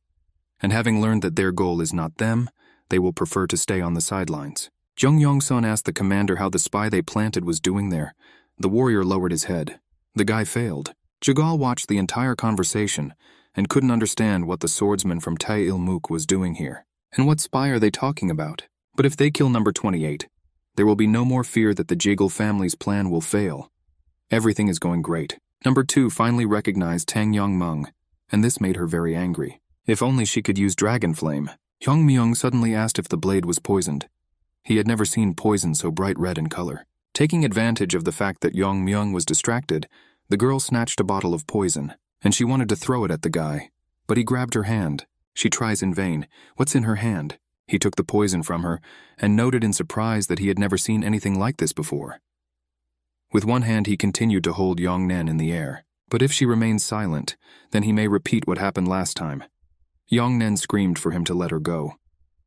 Speaker 1: And having learned that their goal is not them, they will prefer to stay on the sidelines. Jung Yong-sun asked the commander how the spy they planted was doing there. The warrior lowered his head. The guy failed. Jagal watched the entire conversation and couldn't understand what the swordsman from Tai Il Mook was doing here. And what spy are they talking about? But if they kill number 28, there will be no more fear that the Jiggle family's plan will fail. Everything is going great. Number 2 finally recognized Tang Yong Meng, and this made her very angry. If only she could use dragon flame. Hyung Myung suddenly asked if the blade was poisoned. He had never seen poison so bright red in color. Taking advantage of the fact that Yong Myung was distracted, the girl snatched a bottle of poison and she wanted to throw it at the guy. But he grabbed her hand. She tries in vain. What's in her hand? He took the poison from her and noted in surprise that he had never seen anything like this before. With one hand, he continued to hold Yong Nen in the air. But if she remains silent, then he may repeat what happened last time. Yong Nen screamed for him to let her go.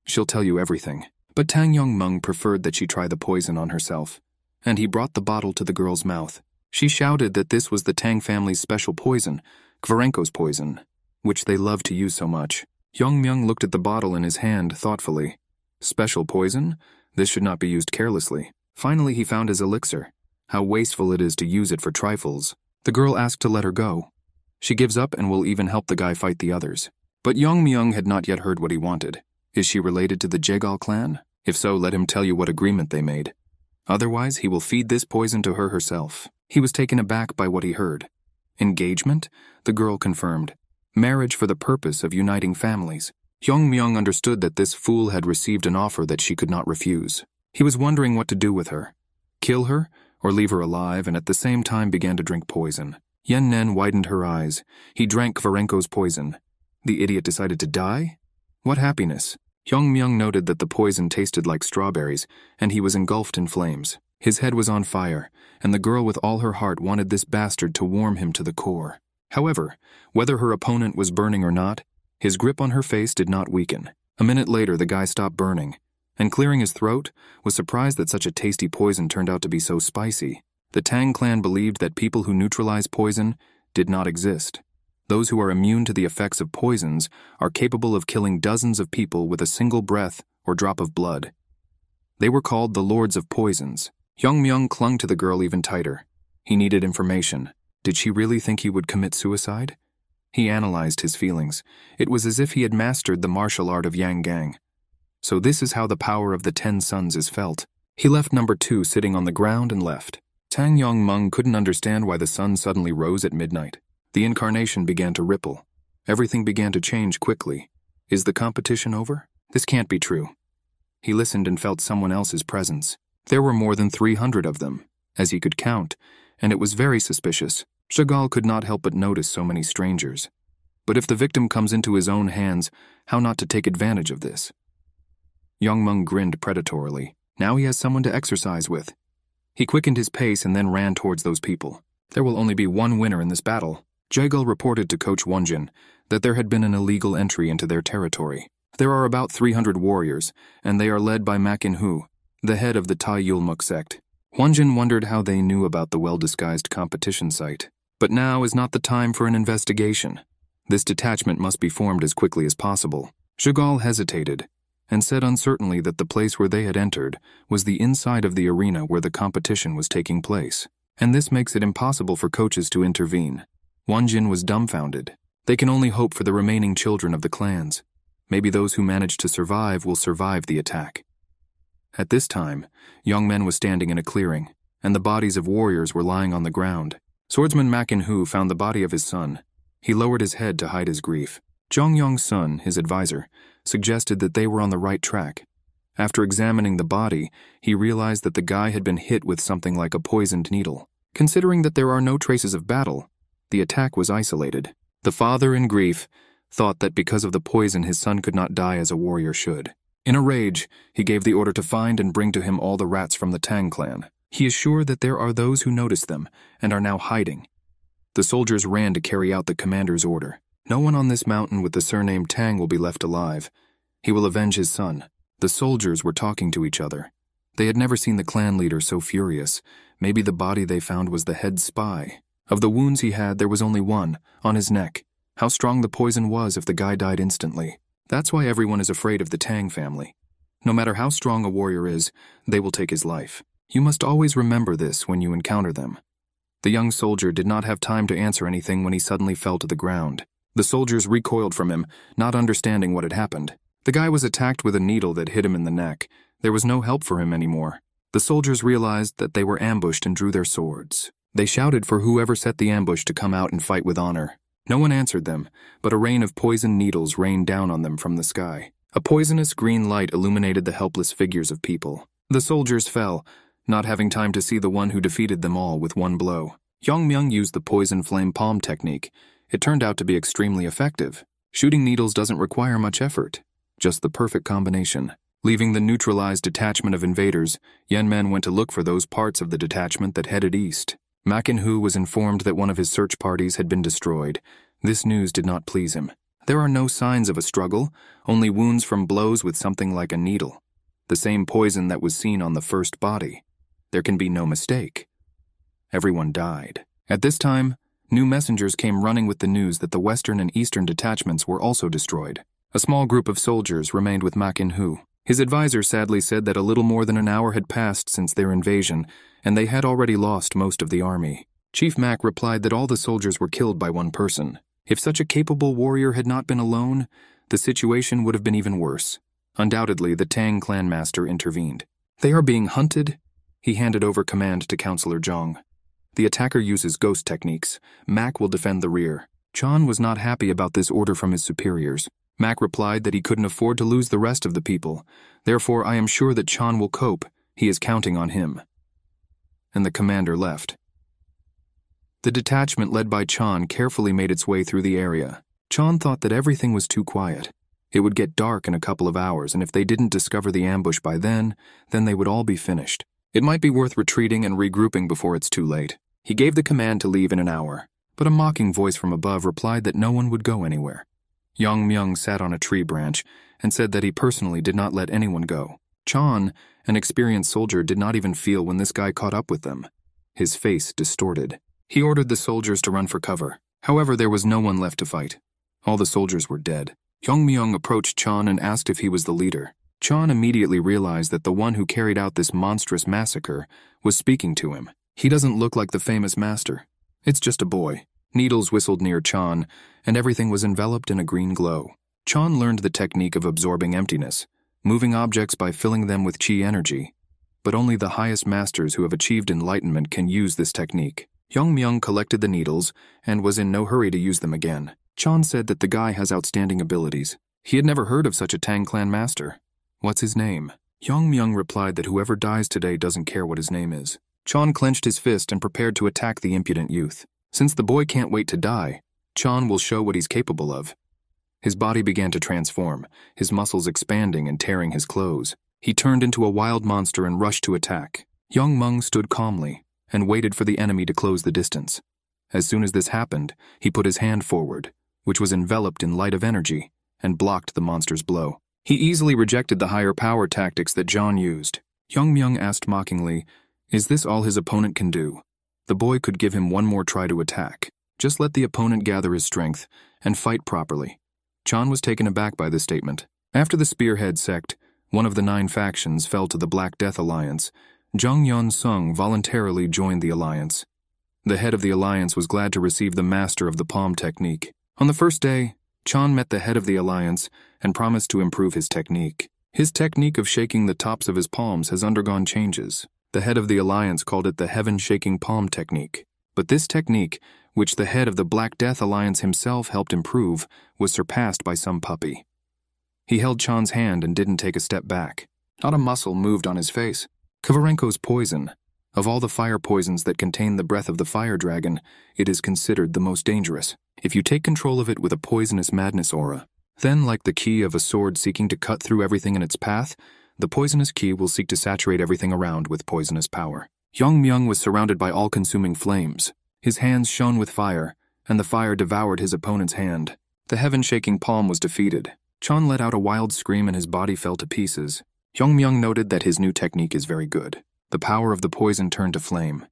Speaker 1: She'll tell you everything. But Tang Yong Meng preferred that she try the poison on herself, and he brought the bottle to the girl's mouth. She shouted that this was the Tang family's special poison, Kvarenko's poison, which they love to use so much. Young Myung looked at the bottle in his hand thoughtfully. Special poison? This should not be used carelessly. Finally, he found his elixir. How wasteful it is to use it for trifles. The girl asked to let her go. She gives up and will even help the guy fight the others. But Yong Myung had not yet heard what he wanted. Is she related to the Jegal clan? If so, let him tell you what agreement they made. Otherwise, he will feed this poison to her herself. He was taken aback by what he heard. Engagement? The girl confirmed. Marriage for the purpose of uniting families. Yong Myung understood that this fool had received an offer that she could not refuse. He was wondering what to do with her. Kill her, or leave her alive, and at the same time began to drink poison. Yen Nen widened her eyes. He drank Varenko's poison. The idiot decided to die? What happiness. Hyung Myung noted that the poison tasted like strawberries, and he was engulfed in flames. His head was on fire, and the girl with all her heart wanted this bastard to warm him to the core. However, whether her opponent was burning or not, his grip on her face did not weaken. A minute later, the guy stopped burning, and clearing his throat, was surprised that such a tasty poison turned out to be so spicy. The Tang clan believed that people who neutralize poison did not exist. Those who are immune to the effects of poisons are capable of killing dozens of people with a single breath or drop of blood. They were called the Lords of Poisons. Hyung Myung clung to the girl even tighter. He needed information. Did she really think he would commit suicide? He analyzed his feelings. It was as if he had mastered the martial art of Yang Gang. So this is how the power of the Ten Sons is felt. He left number two sitting on the ground and left. Tang Yong Meng couldn't understand why the sun suddenly rose at midnight. The incarnation began to ripple. Everything began to change quickly. Is the competition over? This can't be true. He listened and felt someone else's presence. There were more than 300 of them, as he could count, and it was very suspicious. Chagall could not help but notice so many strangers. But if the victim comes into his own hands, how not to take advantage of this? Young Meng grinned predatorily. Now he has someone to exercise with. He quickened his pace and then ran towards those people. There will only be one winner in this battle. Jagal reported to Coach Wonjin that there had been an illegal entry into their territory. There are about 300 warriors, and they are led by Makin Hu, the head of the Tai Yulmuk sect. Wonjin wondered how they knew about the well-disguised competition site. But now is not the time for an investigation. This detachment must be formed as quickly as possible. Chagall hesitated and said uncertainly that the place where they had entered was the inside of the arena where the competition was taking place. And this makes it impossible for coaches to intervene. Wonjin was dumbfounded. They can only hope for the remaining children of the clans. Maybe those who manage to survive will survive the attack. At this time, young men was standing in a clearing, and the bodies of warriors were lying on the ground. Swordsman Makin Hu found the body of his son. He lowered his head to hide his grief. Zhong Yong's son, his advisor, suggested that they were on the right track. After examining the body, he realized that the guy had been hit with something like a poisoned needle. Considering that there are no traces of battle, the attack was isolated. The father, in grief, thought that because of the poison his son could not die as a warrior should. In a rage, he gave the order to find and bring to him all the rats from the Tang clan. He is sure that there are those who noticed them and are now hiding. The soldiers ran to carry out the commander's order. No one on this mountain with the surname Tang will be left alive. He will avenge his son. The soldiers were talking to each other. They had never seen the clan leader so furious. Maybe the body they found was the head spy. Of the wounds he had, there was only one, on his neck. How strong the poison was if the guy died instantly. That's why everyone is afraid of the Tang family. No matter how strong a warrior is, they will take his life. You must always remember this when you encounter them. The young soldier did not have time to answer anything when he suddenly fell to the ground. The soldiers recoiled from him, not understanding what had happened. The guy was attacked with a needle that hit him in the neck. There was no help for him anymore. The soldiers realized that they were ambushed and drew their swords. They shouted for whoever set the ambush to come out and fight with honor. No one answered them, but a rain of poisoned needles rained down on them from the sky. A poisonous green light illuminated the helpless figures of people. The soldiers fell, not having time to see the one who defeated them all with one blow. Yong Myung used the poison flame palm technique. It turned out to be extremely effective. Shooting needles doesn't require much effort, just the perfect combination. Leaving the neutralized detachment of invaders, Yen Men went to look for those parts of the detachment that headed east. Makin Hu was informed that one of his search parties had been destroyed. This news did not please him. There are no signs of a struggle, only wounds from blows with something like a needle. The same poison that was seen on the first body. There can be no mistake. Everyone died. At this time, new messengers came running with the news that the western and eastern detachments were also destroyed. A small group of soldiers remained with Makin Hu. His advisor sadly said that a little more than an hour had passed since their invasion, and they had already lost most of the army. Chief Mac replied that all the soldiers were killed by one person. If such a capable warrior had not been alone, the situation would have been even worse. Undoubtedly, the Tang clan master intervened. They are being hunted? He handed over command to Counselor Zhang. The attacker uses ghost techniques. Mac will defend the rear. Chan was not happy about this order from his superiors. Mac replied that he couldn't afford to lose the rest of the people. Therefore, I am sure that Chan will cope. He is counting on him and the commander left. The detachment led by Chan carefully made its way through the area. Chan thought that everything was too quiet. It would get dark in a couple of hours, and if they didn't discover the ambush by then, then they would all be finished. It might be worth retreating and regrouping before it's too late. He gave the command to leave in an hour, but a mocking voice from above replied that no one would go anywhere. Yang Myung sat on a tree branch and said that he personally did not let anyone go. Chan, an experienced soldier, did not even feel when this guy caught up with them. His face distorted. He ordered the soldiers to run for cover. However, there was no one left to fight. All the soldiers were dead. Young Myung approached Chan and asked if he was the leader. Chan immediately realized that the one who carried out this monstrous massacre was speaking to him. He doesn't look like the famous master. It's just a boy. Needles whistled near Chan, and everything was enveloped in a green glow. Chan learned the technique of absorbing emptiness, moving objects by filling them with chi energy. But only the highest masters who have achieved enlightenment can use this technique. Young Myung collected the needles and was in no hurry to use them again. Chan said that the guy has outstanding abilities. He had never heard of such a Tang clan master. What's his name? Young Myung replied that whoever dies today doesn't care what his name is. Chan clenched his fist and prepared to attack the impudent youth. Since the boy can't wait to die, Chan will show what he's capable of. His body began to transform, his muscles expanding and tearing his clothes. He turned into a wild monster and rushed to attack. Young Meng stood calmly and waited for the enemy to close the distance. As soon as this happened, he put his hand forward, which was enveloped in light of energy, and blocked the monster's blow. He easily rejected the higher power tactics that John used. Young Myung asked mockingly, Is this all his opponent can do? The boy could give him one more try to attack. Just let the opponent gather his strength and fight properly. Chan was taken aback by this statement. After the Spearhead sect, one of the nine factions, fell to the Black Death Alliance, Jung Yon Sung voluntarily joined the alliance. The head of the alliance was glad to receive the master of the palm technique. On the first day, Chan met the head of the alliance and promised to improve his technique. His technique of shaking the tops of his palms has undergone changes. The head of the alliance called it the heaven shaking palm technique. But this technique, which the head of the Black Death Alliance himself helped improve, was surpassed by some puppy. He held Chan's hand and didn't take a step back. Not a muscle moved on his face. Kovarenko's poison. Of all the fire poisons that contain the breath of the fire dragon, it is considered the most dangerous. If you take control of it with a poisonous madness aura, then, like the key of a sword seeking to cut through everything in its path, the poisonous key will seek to saturate everything around with poisonous power. Young Myung was surrounded by all consuming flames. His hands shone with fire, and the fire devoured his opponent's hand. The heaven shaking palm was defeated. Chan let out a wild scream and his body fell to pieces. Young Myung noted that his new technique is very good. The power of the poison turned to flame.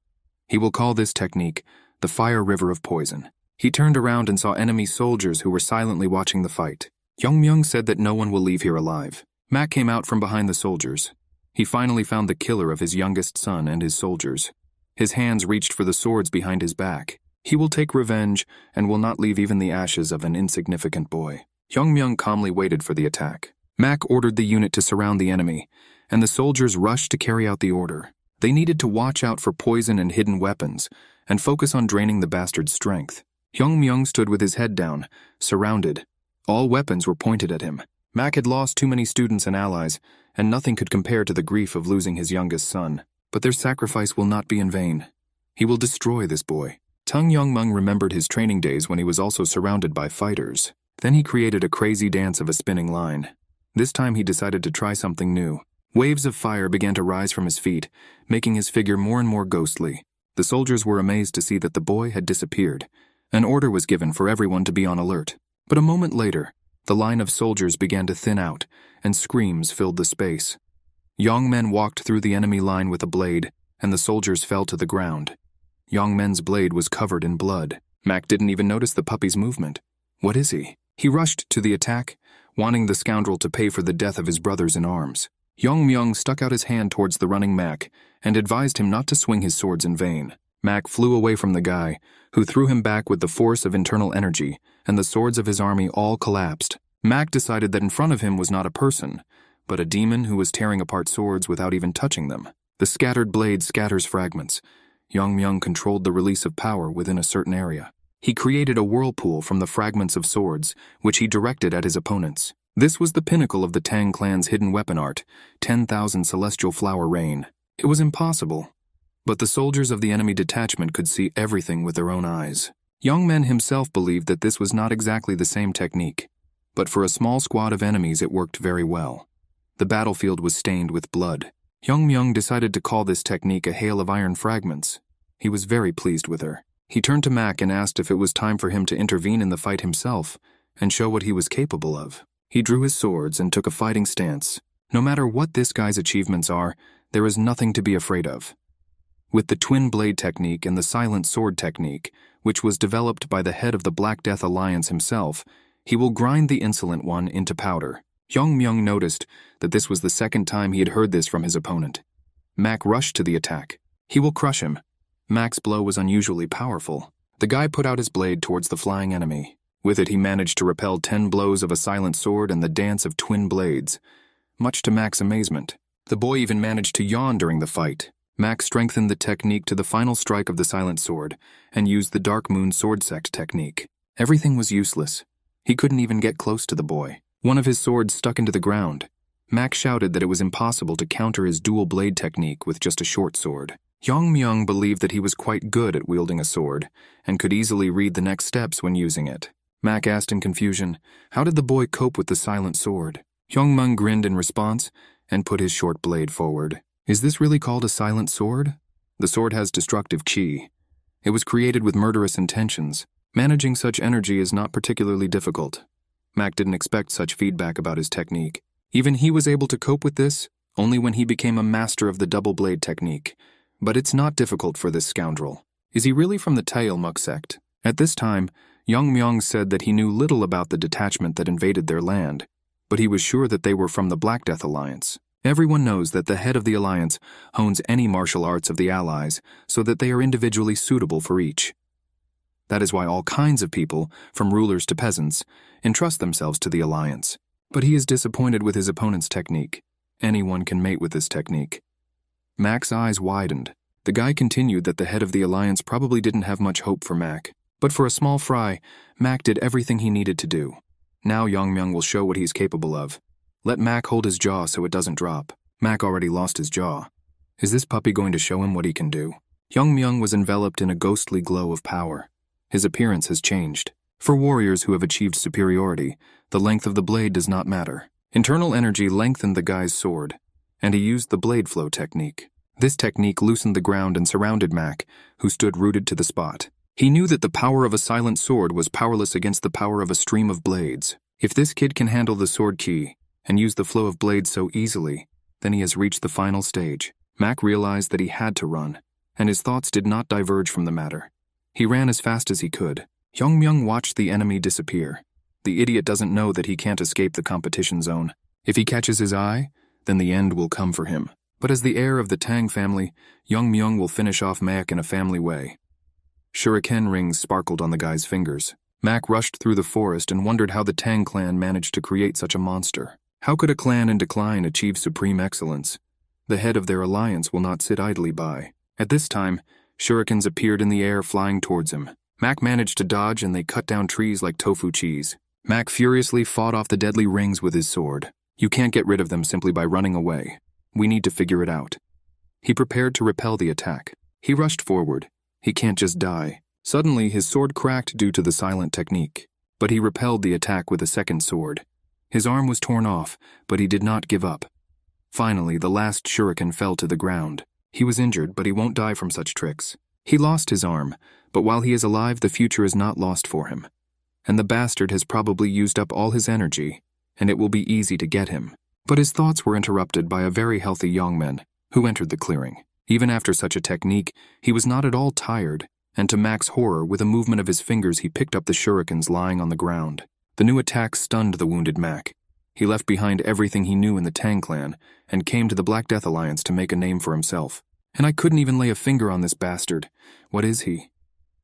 Speaker 1: He will call this technique the Fire River of Poison. He turned around and saw enemy soldiers who were silently watching the fight. Young Myung said that no one will leave here alive. Mac came out from behind the soldiers. He finally found the killer of his youngest son and his soldiers. His hands reached for the swords behind his back. He will take revenge and will not leave even the ashes of an insignificant boy. Young Myung calmly waited for the attack. Mac ordered the unit to surround the enemy, and the soldiers rushed to carry out the order. They needed to watch out for poison and hidden weapons, and focus on draining the bastard's strength. Young Myung stood with his head down, surrounded. All weapons were pointed at him. Mac had lost too many students and allies, and nothing could compare to the grief of losing his youngest son. But their sacrifice will not be in vain. He will destroy this boy. Tang Young Myung remembered his training days when he was also surrounded by fighters. Then he created a crazy dance of a spinning line. This time he decided to try something new. Waves of fire began to rise from his feet, making his figure more and more ghostly. The soldiers were amazed to see that the boy had disappeared. An order was given for everyone to be on alert. But a moment later, the line of soldiers began to thin out, and screams filled the space. Young men walked through the enemy line with a blade, and the soldiers fell to the ground. Young Men's blade was covered in blood. Mac didn't even notice the puppy's movement. What is he? He rushed to the attack, wanting the scoundrel to pay for the death of his brothers in arms. Young Myung stuck out his hand towards the running Mac and advised him not to swing his swords in vain. Mac flew away from the guy, who threw him back with the force of internal energy, and the swords of his army all collapsed. Mac decided that in front of him was not a person, but a demon who was tearing apart swords without even touching them. The scattered blade scatters fragments. Young Myung controlled the release of power within a certain area. He created a whirlpool from the fragments of swords, which he directed at his opponents. This was the pinnacle of the Tang clan's hidden weapon art, 10,000 celestial flower rain. It was impossible, But the soldiers of the enemy detachment could see everything with their own eyes. Young Men himself believed that this was not exactly the same technique, but for a small squad of enemies it worked very well. The battlefield was stained with blood. Young Myung decided to call this technique a hail of iron fragments. He was very pleased with her. He turned to Mac and asked if it was time for him to intervene in the fight himself and show what he was capable of. He drew his swords and took a fighting stance. No matter what this guy's achievements are, there is nothing to be afraid of. With the twin blade technique and the silent sword technique, which was developed by the head of the Black Death Alliance himself, he will grind the insolent one into powder. Young Myung noticed that this was the second time he had heard this from his opponent. Mac rushed to the attack. He will crush him. Mac's blow was unusually powerful. The guy put out his blade towards the flying enemy. With it, he managed to repel ten blows of a silent sword and the dance of twin blades. Much to Mac's amazement, the boy even managed to yawn during the fight. Mac strengthened the technique to the final strike of the silent sword and used the Dark Moon sword sect technique. Everything was useless. He couldn't even get close to the boy. One of his swords stuck into the ground. Mac shouted that it was impossible to counter his dual blade technique with just a short sword. Young Myung believed that he was quite good at wielding a sword and could easily read the next steps when using it. Mac asked in confusion, How did the boy cope with the silent sword? Hyung Mung grinned in response and put his short blade forward. Is this really called a silent sword? The sword has destructive chi. It was created with murderous intentions. Managing such energy is not particularly difficult. Mac didn't expect such feedback about his technique. Even he was able to cope with this only when he became a master of the double blade technique. But it's not difficult for this scoundrel. Is he really from the Taeilmuk sect? At this time, Young Myung said that he knew little about the detachment that invaded their land, but he was sure that they were from the Black Death Alliance. Everyone knows that the head of the alliance hones any martial arts of the allies so that they are individually suitable for each. That is why all kinds of people, from rulers to peasants, entrust themselves to the alliance. But he is disappointed with his opponent's technique. Anyone can mate with this technique. Mac's eyes widened. The guy continued that the head of the alliance probably didn't have much hope for Mac. But for a small fry, Mac did everything he needed to do. Now Young Myung will show what he's capable of. Let Mac hold his jaw so it doesn't drop. Mac already lost his jaw. Is this puppy going to show him what he can do? Young Myung was enveloped in a ghostly glow of power. His appearance has changed. For warriors who have achieved superiority, the length of the blade does not matter. Internal energy lengthened the guy's sword, and he used the blade flow technique. This technique loosened the ground and surrounded Mac, who stood rooted to the spot. He knew that the power of a silent sword was powerless against the power of a stream of blades. If this kid can handle the sword key and use the flow of blades so easily, then he has reached the final stage. Mac realized that he had to run, and his thoughts did not diverge from the matter. He ran as fast as he could. Young Myung watched the enemy disappear. The idiot doesn't know that he can't escape the competition zone. If he catches his eye, then the end will come for him. But as the heir of the Tang family, Young Myung will finish off Mac in a family way. Shuriken rings sparkled on the guy's fingers. Mac rushed through the forest and wondered how the Tang clan managed to create such a monster. How could a clan in decline achieve supreme excellence? The head of their alliance will not sit idly by. At this time, shurikens appeared in the air flying towards him. Mac managed to dodge and they cut down trees like tofu cheese. Mac furiously fought off the deadly rings with his sword. You can't get rid of them simply by running away. We need to figure it out. He prepared to repel the attack. He rushed forward. He can't just die. Suddenly, his sword cracked due to the silent technique, but he repelled the attack with a second sword. His arm was torn off, but he did not give up. Finally, the last shuriken fell to the ground. He was injured, but he won't die from such tricks. He lost his arm, but while he is alive, the future is not lost for him. And the bastard has probably used up all his energy, and it will be easy to get him. But his thoughts were interrupted by a very healthy young man who entered the clearing. Even after such a technique, he was not at all tired, and to Mac's horror, with a movement of his fingers, he picked up the shurikens lying on the ground. The new attack stunned the wounded Mac. He left behind everything he knew in the Tang clan and came to the Black Death Alliance to make a name for himself. And I couldn't even lay a finger on this bastard. What is he?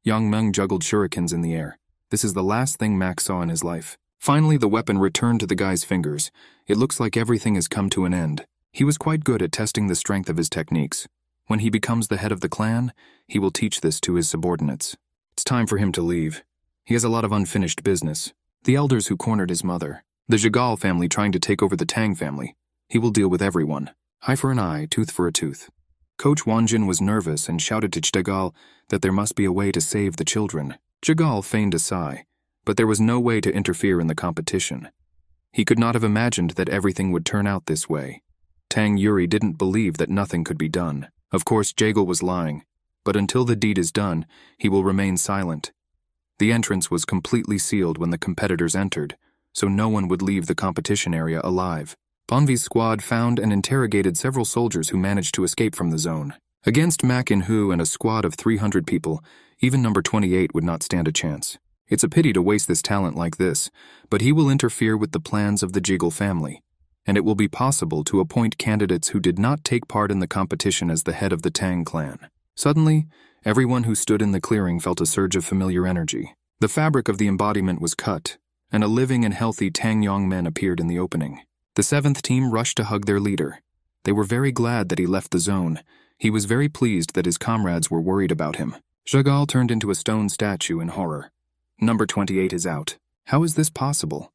Speaker 1: Yang Meng juggled shurikens in the air. This is the last thing Mac saw in his life. Finally, the weapon returned to the guy's fingers. It looks like everything has come to an end. He was quite good at testing the strength of his techniques. When he becomes the head of the clan, he will teach this to his subordinates. It's time for him to leave. He has a lot of unfinished business. The elders who cornered his mother, the Jagal family trying to take over the Tang family. He will deal with everyone. Eye for an eye, tooth for a tooth. Coach Wanjin was nervous and shouted to Jagal that there must be a way to save the children. Jagal feigned a sigh, but there was no way to interfere in the competition. He could not have imagined that everything would turn out this way. Tang Yuri didn't believe that nothing could be done. Of course, Jagal was lying, but until the deed is done, he will remain silent. The entrance was completely sealed when the competitors entered, so no one would leave the competition area alive. Bonvi's squad found and interrogated several soldiers who managed to escape from the zone. Against Mak In Hu and a squad of 300 people, even number 28 would not stand a chance. It's a pity to waste this talent like this, but he will interfere with the plans of the Jagal family, and it will be possible to appoint candidates who did not take part in the competition as the head of the Tang clan. Suddenly, everyone who stood in the clearing felt a surge of familiar energy. The fabric of the embodiment was cut, and a living and healthy Tang Yong men appeared in the opening. The seventh team rushed to hug their leader. They were very glad that he left the zone. He was very pleased that his comrades were worried about him. Jagal turned into a stone statue in horror. Number 28 is out. How is this possible?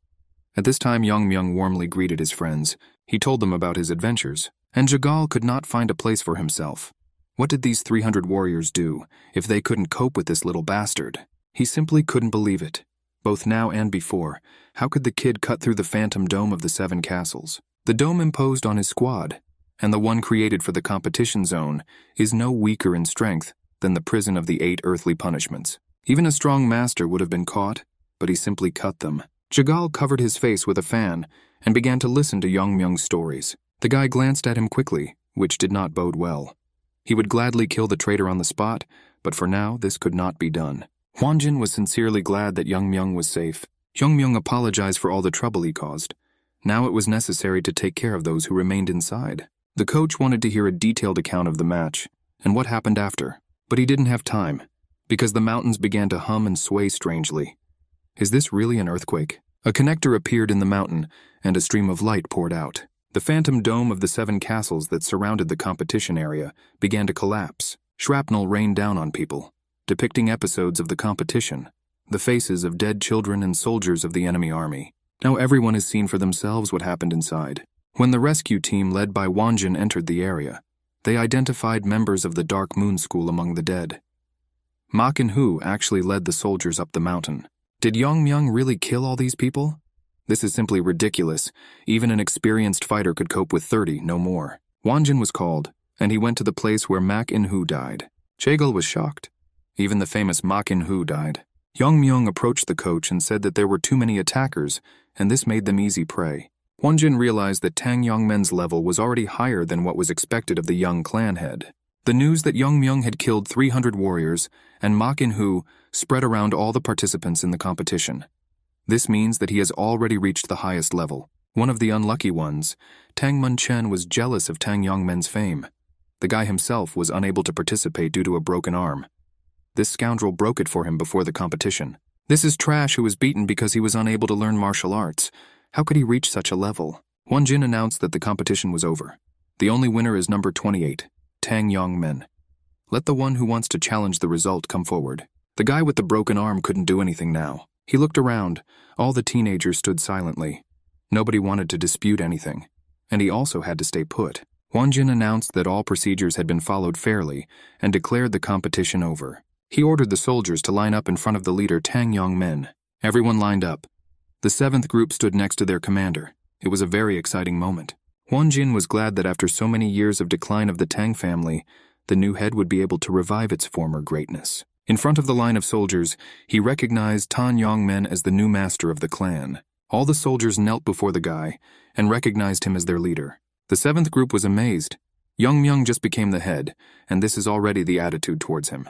Speaker 1: At this time, Young Myung warmly greeted his friends. He told them about his adventures, and Jagal could not find a place for himself. What did these 300 warriors do if they couldn't cope with this little bastard? He simply couldn't believe it. Both now and before, how could the kid cut through the phantom dome of the Seven Castles? The dome imposed on his squad, and the one created for the competition zone, is no weaker in strength than the prison of the eight earthly punishments. Even a strong master would have been caught, but he simply cut them. Jagal covered his face with a fan and began to listen to Young Myung's stories. The guy glanced at him quickly, which did not bode well. He would gladly kill the traitor on the spot, but for now this could not be done. Hwanjin was sincerely glad that Young Myung was safe. Young Myung apologized for all the trouble he caused. Now it was necessary to take care of those who remained inside. The coach wanted to hear a detailed account of the match and what happened after, but he didn't have time because the mountains began to hum and sway strangely. Is this really an earthquake? A connector appeared in the mountain, and a stream of light poured out. The phantom dome of the seven castles that surrounded the competition area began to collapse. Shrapnel rained down on people, depicting episodes of the competition, the faces of dead children and soldiers of the enemy army. Now everyone has seen for themselves what happened inside. When the rescue team led by Wanjin entered the area, they identified members of the Dark Moon School among the dead. Ma Hu actually led the soldiers up the mountain. Did Young Myung really kill all these people? This is simply ridiculous. Even an experienced fighter could cope with 30, no more. Wanjin was called, and he went to the place where Mak In Hu died. Jagal was shocked. Even the famous Ma In Hu died. Young Myung approached the coach and said that there were too many attackers, and this made them easy prey. Wanjin realized that Tang Yongmen's level was already higher than what was expected of the young clan head. The news that Young Myung had killed 300 warriors and Ma In Hu spread around all the participants in the competition. This means that he has already reached the highest level. One of the unlucky ones, Tang Mun Chen was jealous of Tang Yongmen's fame. The guy himself was unable to participate due to a broken arm. This scoundrel broke it for him before the competition. This is Trash who was beaten because he was unable to learn martial arts. How could he reach such a level? Wan Jin announced that the competition was over. The only winner is number 28, Tang Yong Men. Let the one who wants to challenge the result come forward. The guy with the broken arm couldn't do anything now. He looked around. All the teenagers stood silently. Nobody wanted to dispute anything. And he also had to stay put. Wanjin announced that all procedures had been followed fairly and declared the competition over. He ordered the soldiers to line up in front of the leader Tang Yong Men. Everyone lined up. The seventh group stood next to their commander. It was a very exciting moment. Huan Jin was glad that after so many years of decline of the Tang family, the new head would be able to revive its former greatness. In front of the line of soldiers, he recognized Tan Yongmen as the new master of the clan. All the soldiers knelt before the guy and recognized him as their leader. The seventh group was amazed. Young Myung just became the head, and this is already the attitude towards him.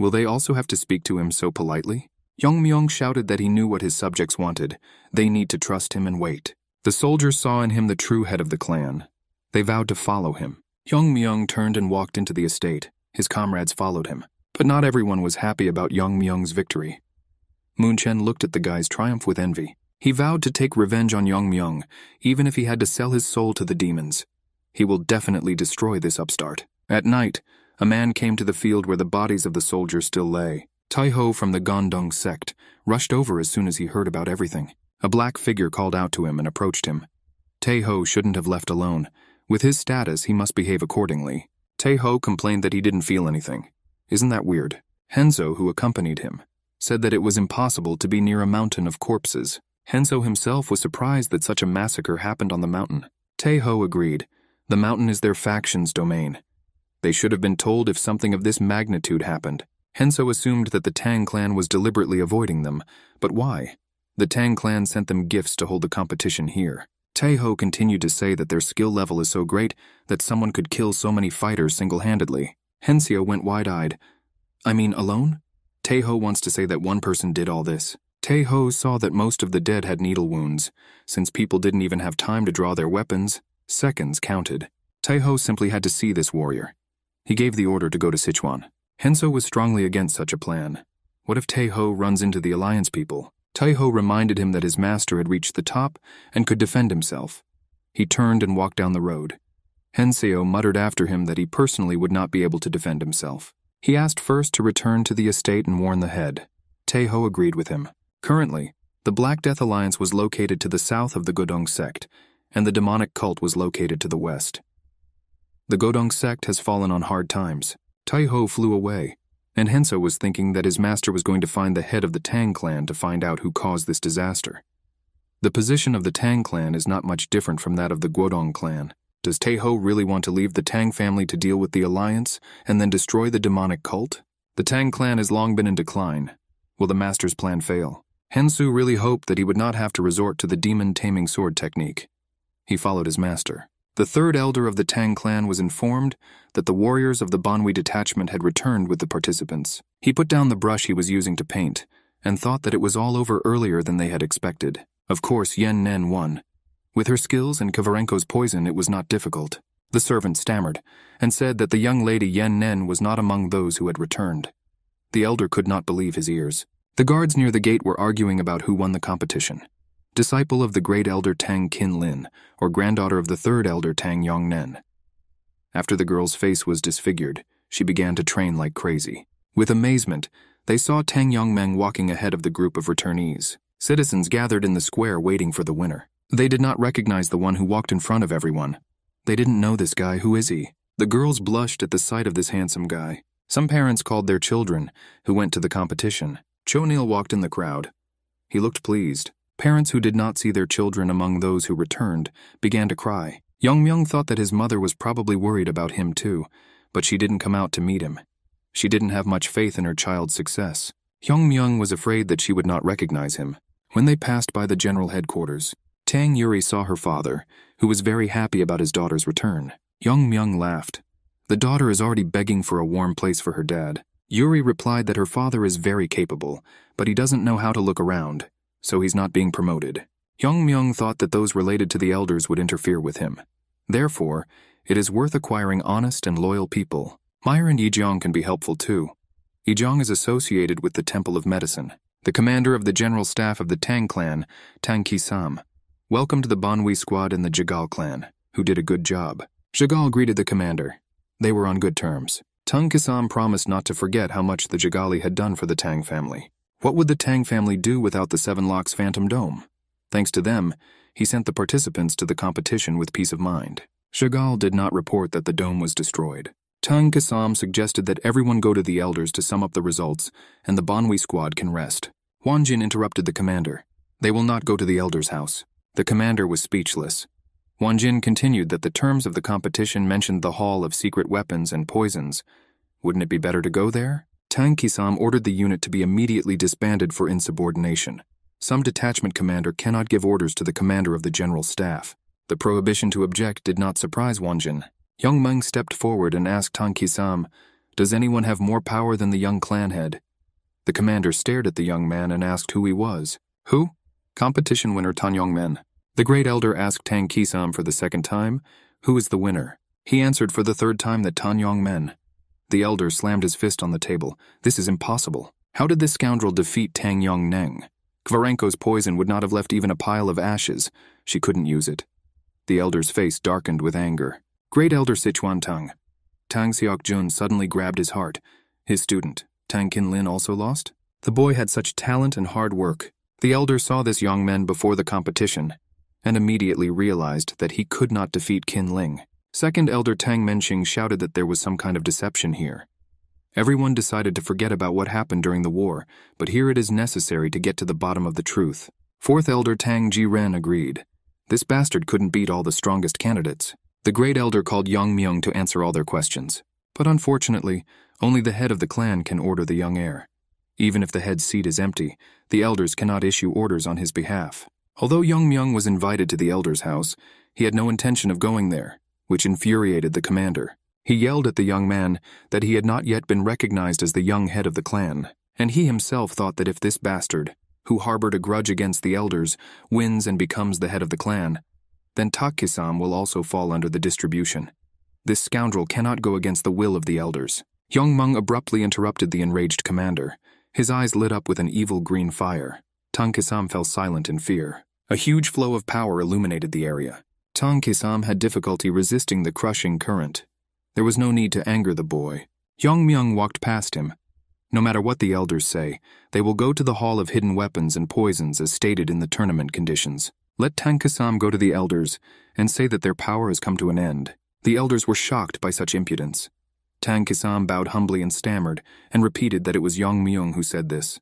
Speaker 1: Will they also have to speak to him so politely? Young Myung shouted that he knew what his subjects wanted. They need to trust him and wait. The soldiers saw in him the true head of the clan. They vowed to follow him. Young Myung turned and walked into the estate. His comrades followed him. But not everyone was happy about Young Myung's victory. Moon Chen looked at the guy's triumph with envy. He vowed to take revenge on Young Myung, even if he had to sell his soul to the demons. He will definitely destroy this upstart. At night, a man came to the field where the bodies of the soldiers still lay. Tai Ho from the Gondong sect rushed over as soon as he heard about everything. A black figure called out to him and approached him. Tai Ho shouldn't have left alone. With his status, he must behave accordingly. Tai Ho complained that he didn't feel anything. Isn't that weird? Henzo, who accompanied him, said that it was impossible to be near a mountain of corpses. Henzo himself was surprised that such a massacre happened on the mountain. Ho agreed. The mountain is their faction's domain. They should have been told if something of this magnitude happened. Henzo assumed that the Tang clan was deliberately avoiding them. But why? The Tang clan sent them gifts to hold the competition here. Ho continued to say that their skill level is so great that someone could kill so many fighters single-handedly. Hensio went wide-eyed. I mean, alone? Teho wants to say that one person did all this. Teho saw that most of the dead had needle wounds. Since people didn't even have time to draw their weapons, seconds counted. Teho simply had to see this warrior. He gave the order to go to Sichuan. Henso was strongly against such a plan. What if Teho runs into the Alliance people? Teho reminded him that his master had reached the top and could defend himself. He turned and walked down the road. Henseo muttered after him that he personally would not be able to defend himself. He asked first to return to the estate and warn the head. Teho agreed with him. Currently, the Black Death Alliance was located to the south of the Godong sect, and the demonic cult was located to the west. The Godong sect has fallen on hard times. Taiho flew away, and Henso was thinking that his master was going to find the head of the Tang clan to find out who caused this disaster. The position of the Tang clan is not much different from that of the Guodong clan. Does Taiho really want to leave the Tang family to deal with the alliance and then destroy the demonic cult? The Tang clan has long been in decline. Will the master's plan fail? Hensu really hoped that he would not have to resort to the demon taming sword technique. He followed his master. The third elder of the Tang clan was informed that the warriors of the Banhui detachment had returned with the participants. He put down the brush he was using to paint and thought that it was all over earlier than they had expected. Of course, Yen Nen won. With her skills and Kovarenko's poison, it was not difficult. The servant stammered and said that the young lady Yen Nen was not among those who had returned. The elder could not believe his ears. The guards near the gate were arguing about who won the competition. Disciple of the great elder Tang Kin Lin, or granddaughter of the third elder Tang Yong Nen. After the girl's face was disfigured, she began to train like crazy. With amazement, they saw Tang Yongmeng walking ahead of the group of returnees. Citizens gathered in the square waiting for the winner. They did not recognize the one who walked in front of everyone. They didn't know this guy. Who is he? The girls blushed at the sight of this handsome guy. Some parents called their children, who went to the competition. Cho Neil walked in the crowd. He looked pleased. Parents who did not see their children among those who returned began to cry. Young Myung thought that his mother was probably worried about him too, but she didn't come out to meet him. She didn't have much faith in her child's success. Young Myung was afraid that she would not recognize him. When they passed by the general headquarters, Tang Yuri saw her father, who was very happy about his daughter's return. Young Myung laughed. The daughter is already begging for a warm place for her dad. Yuri replied that her father is very capable, but he doesn't know how to look around, so he's not being promoted. Young Myung thought that those related to the elders would interfere with him. Therefore, it is worth acquiring honest and loyal people. Meyer and Yijiang can be helpful too. Yijiang is associated with the Temple of Medicine. The commander of the general staff of the Tang clan, Tang Kisam, welcomed the Banhui squad and the Jagal clan, who did a good job. Jagal greeted the commander. They were on good terms. Tang Kisam promised not to forget how much the Jagali had done for the Tang family. What would the Tang family do without the Seven Locks Phantom Dome? Thanks to them, he sent the participants to the competition with peace of mind. Jagal did not report that the dome was destroyed. Tang Kisam suggested that everyone go to the elders to sum up the results, and the Banhui squad can rest. Wanjin interrupted the commander. They will not go to the elders' house. The commander was speechless. Wanjin continued that the terms of the competition mentioned the Hall of Secret Weapons and Poisons. Wouldn't it be better to go there? Tang Kisam ordered the unit to be immediately disbanded for insubordination. Some detachment commander cannot give orders to the commander of the general staff. The prohibition to object did not surprise Wanjin. Young Meng stepped forward and asked Tang Kisam, Does anyone have more power than the young clan head? The commander stared at the young man and asked who he was. Who? Competition winner Tan Yongmen. The great elder asked Tang Kisam for the second time, Who is the winner? He answered for the third time that Tan Yong Men. The elder slammed his fist on the table. This is impossible. How did this scoundrel defeat Tang Yong Neng? Kvarenko's poison would not have left even a pile of ashes. She couldn't use it. The elder's face darkened with anger. Great Elder Sichuan Tang. Tang Xiok Jun suddenly grabbed his heart. His student, Tang Kin Lin, also lost? The boy had such talent and hard work. The elder saw this young man before the competition and immediately realized that he could not defeat Qin Ling. Second Elder Tang Menxing shouted that there was some kind of deception here. Everyone decided to forget about what happened during the war, but here it is necessary to get to the bottom of the truth. Fourth Elder Tang Ji Ren agreed. This bastard couldn't beat all the strongest candidates. The Great Elder called Yang Myung to answer all their questions. But unfortunately, only the head of the clan can order the young heir. Even if the head seat is empty, the elders cannot issue orders on his behalf. Although Young Myung was invited to the elder's house, he had no intention of going there, which infuriated the commander. He yelled at the young man that he had not yet been recognized as the young head of the clan, and he himself thought that if this bastard, who harbored a grudge against the elders, wins and becomes the head of the clan, then Tang Kisam will also fall under the distribution. This scoundrel cannot go against the will of the elders. Young Meng abruptly interrupted the enraged commander. His eyes lit up with an evil green fire. Tang Kisam fell silent in fear. A huge flow of power illuminated the area. Tang Kisam had difficulty resisting the crushing current. There was no need to anger the boy. Young Myung walked past him. No matter what the elders say, they will go to the Hall of Hidden Weapons and Poisons as stated in the tournament conditions. Let Tang Kisam go to the elders and say that their power has come to an end. The elders were shocked by such impudence. Tang Kisam bowed humbly and stammered, and repeated that it was Young Myung who said this.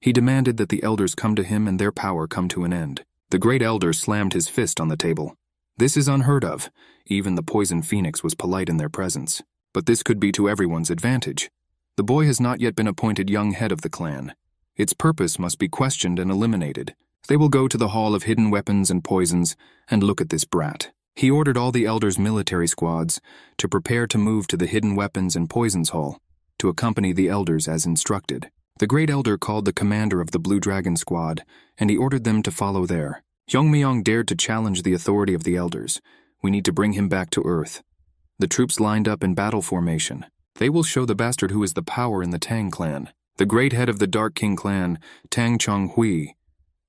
Speaker 1: He demanded that the elders come to him and their power come to an end. The great elder slammed his fist on the table. This is unheard of. Even the poison phoenix was polite in their presence. But this could be to everyone's advantage. The boy has not yet been appointed young head of the clan. Its purpose must be questioned and eliminated. They will go to the Hall of Hidden Weapons and Poisons and look at this brat. He ordered all the elders' military squads to prepare to move to the Hidden Weapons and Poisons Hall to accompany the elders as instructed. The Great Elder called the commander of the Blue Dragon Squad, and he ordered them to follow there. Myung dared to challenge the authority of the elders. We need to bring him back to Earth. The troops lined up in battle formation. They will show the bastard who is the power in the Tang clan. The great head of the Dark King clan, Tang Chong Hui,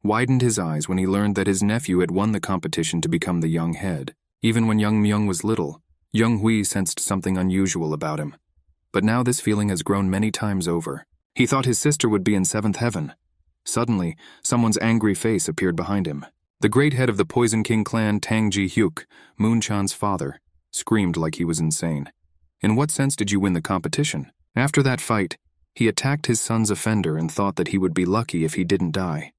Speaker 1: widened his eyes when he learned that his nephew had won the competition to become the young head. Even when Young Myung was little, Young Hui sensed something unusual about him. But now this feeling has grown many times over. He thought his sister would be in seventh heaven. Suddenly, someone's angry face appeared behind him. The great head of the Poison King clan, Tang Ji Hyuk, Moon Chan's father, screamed like he was insane. In what sense did you win the competition? After that fight, he attacked his son's offender and thought that he would be lucky if he didn't die.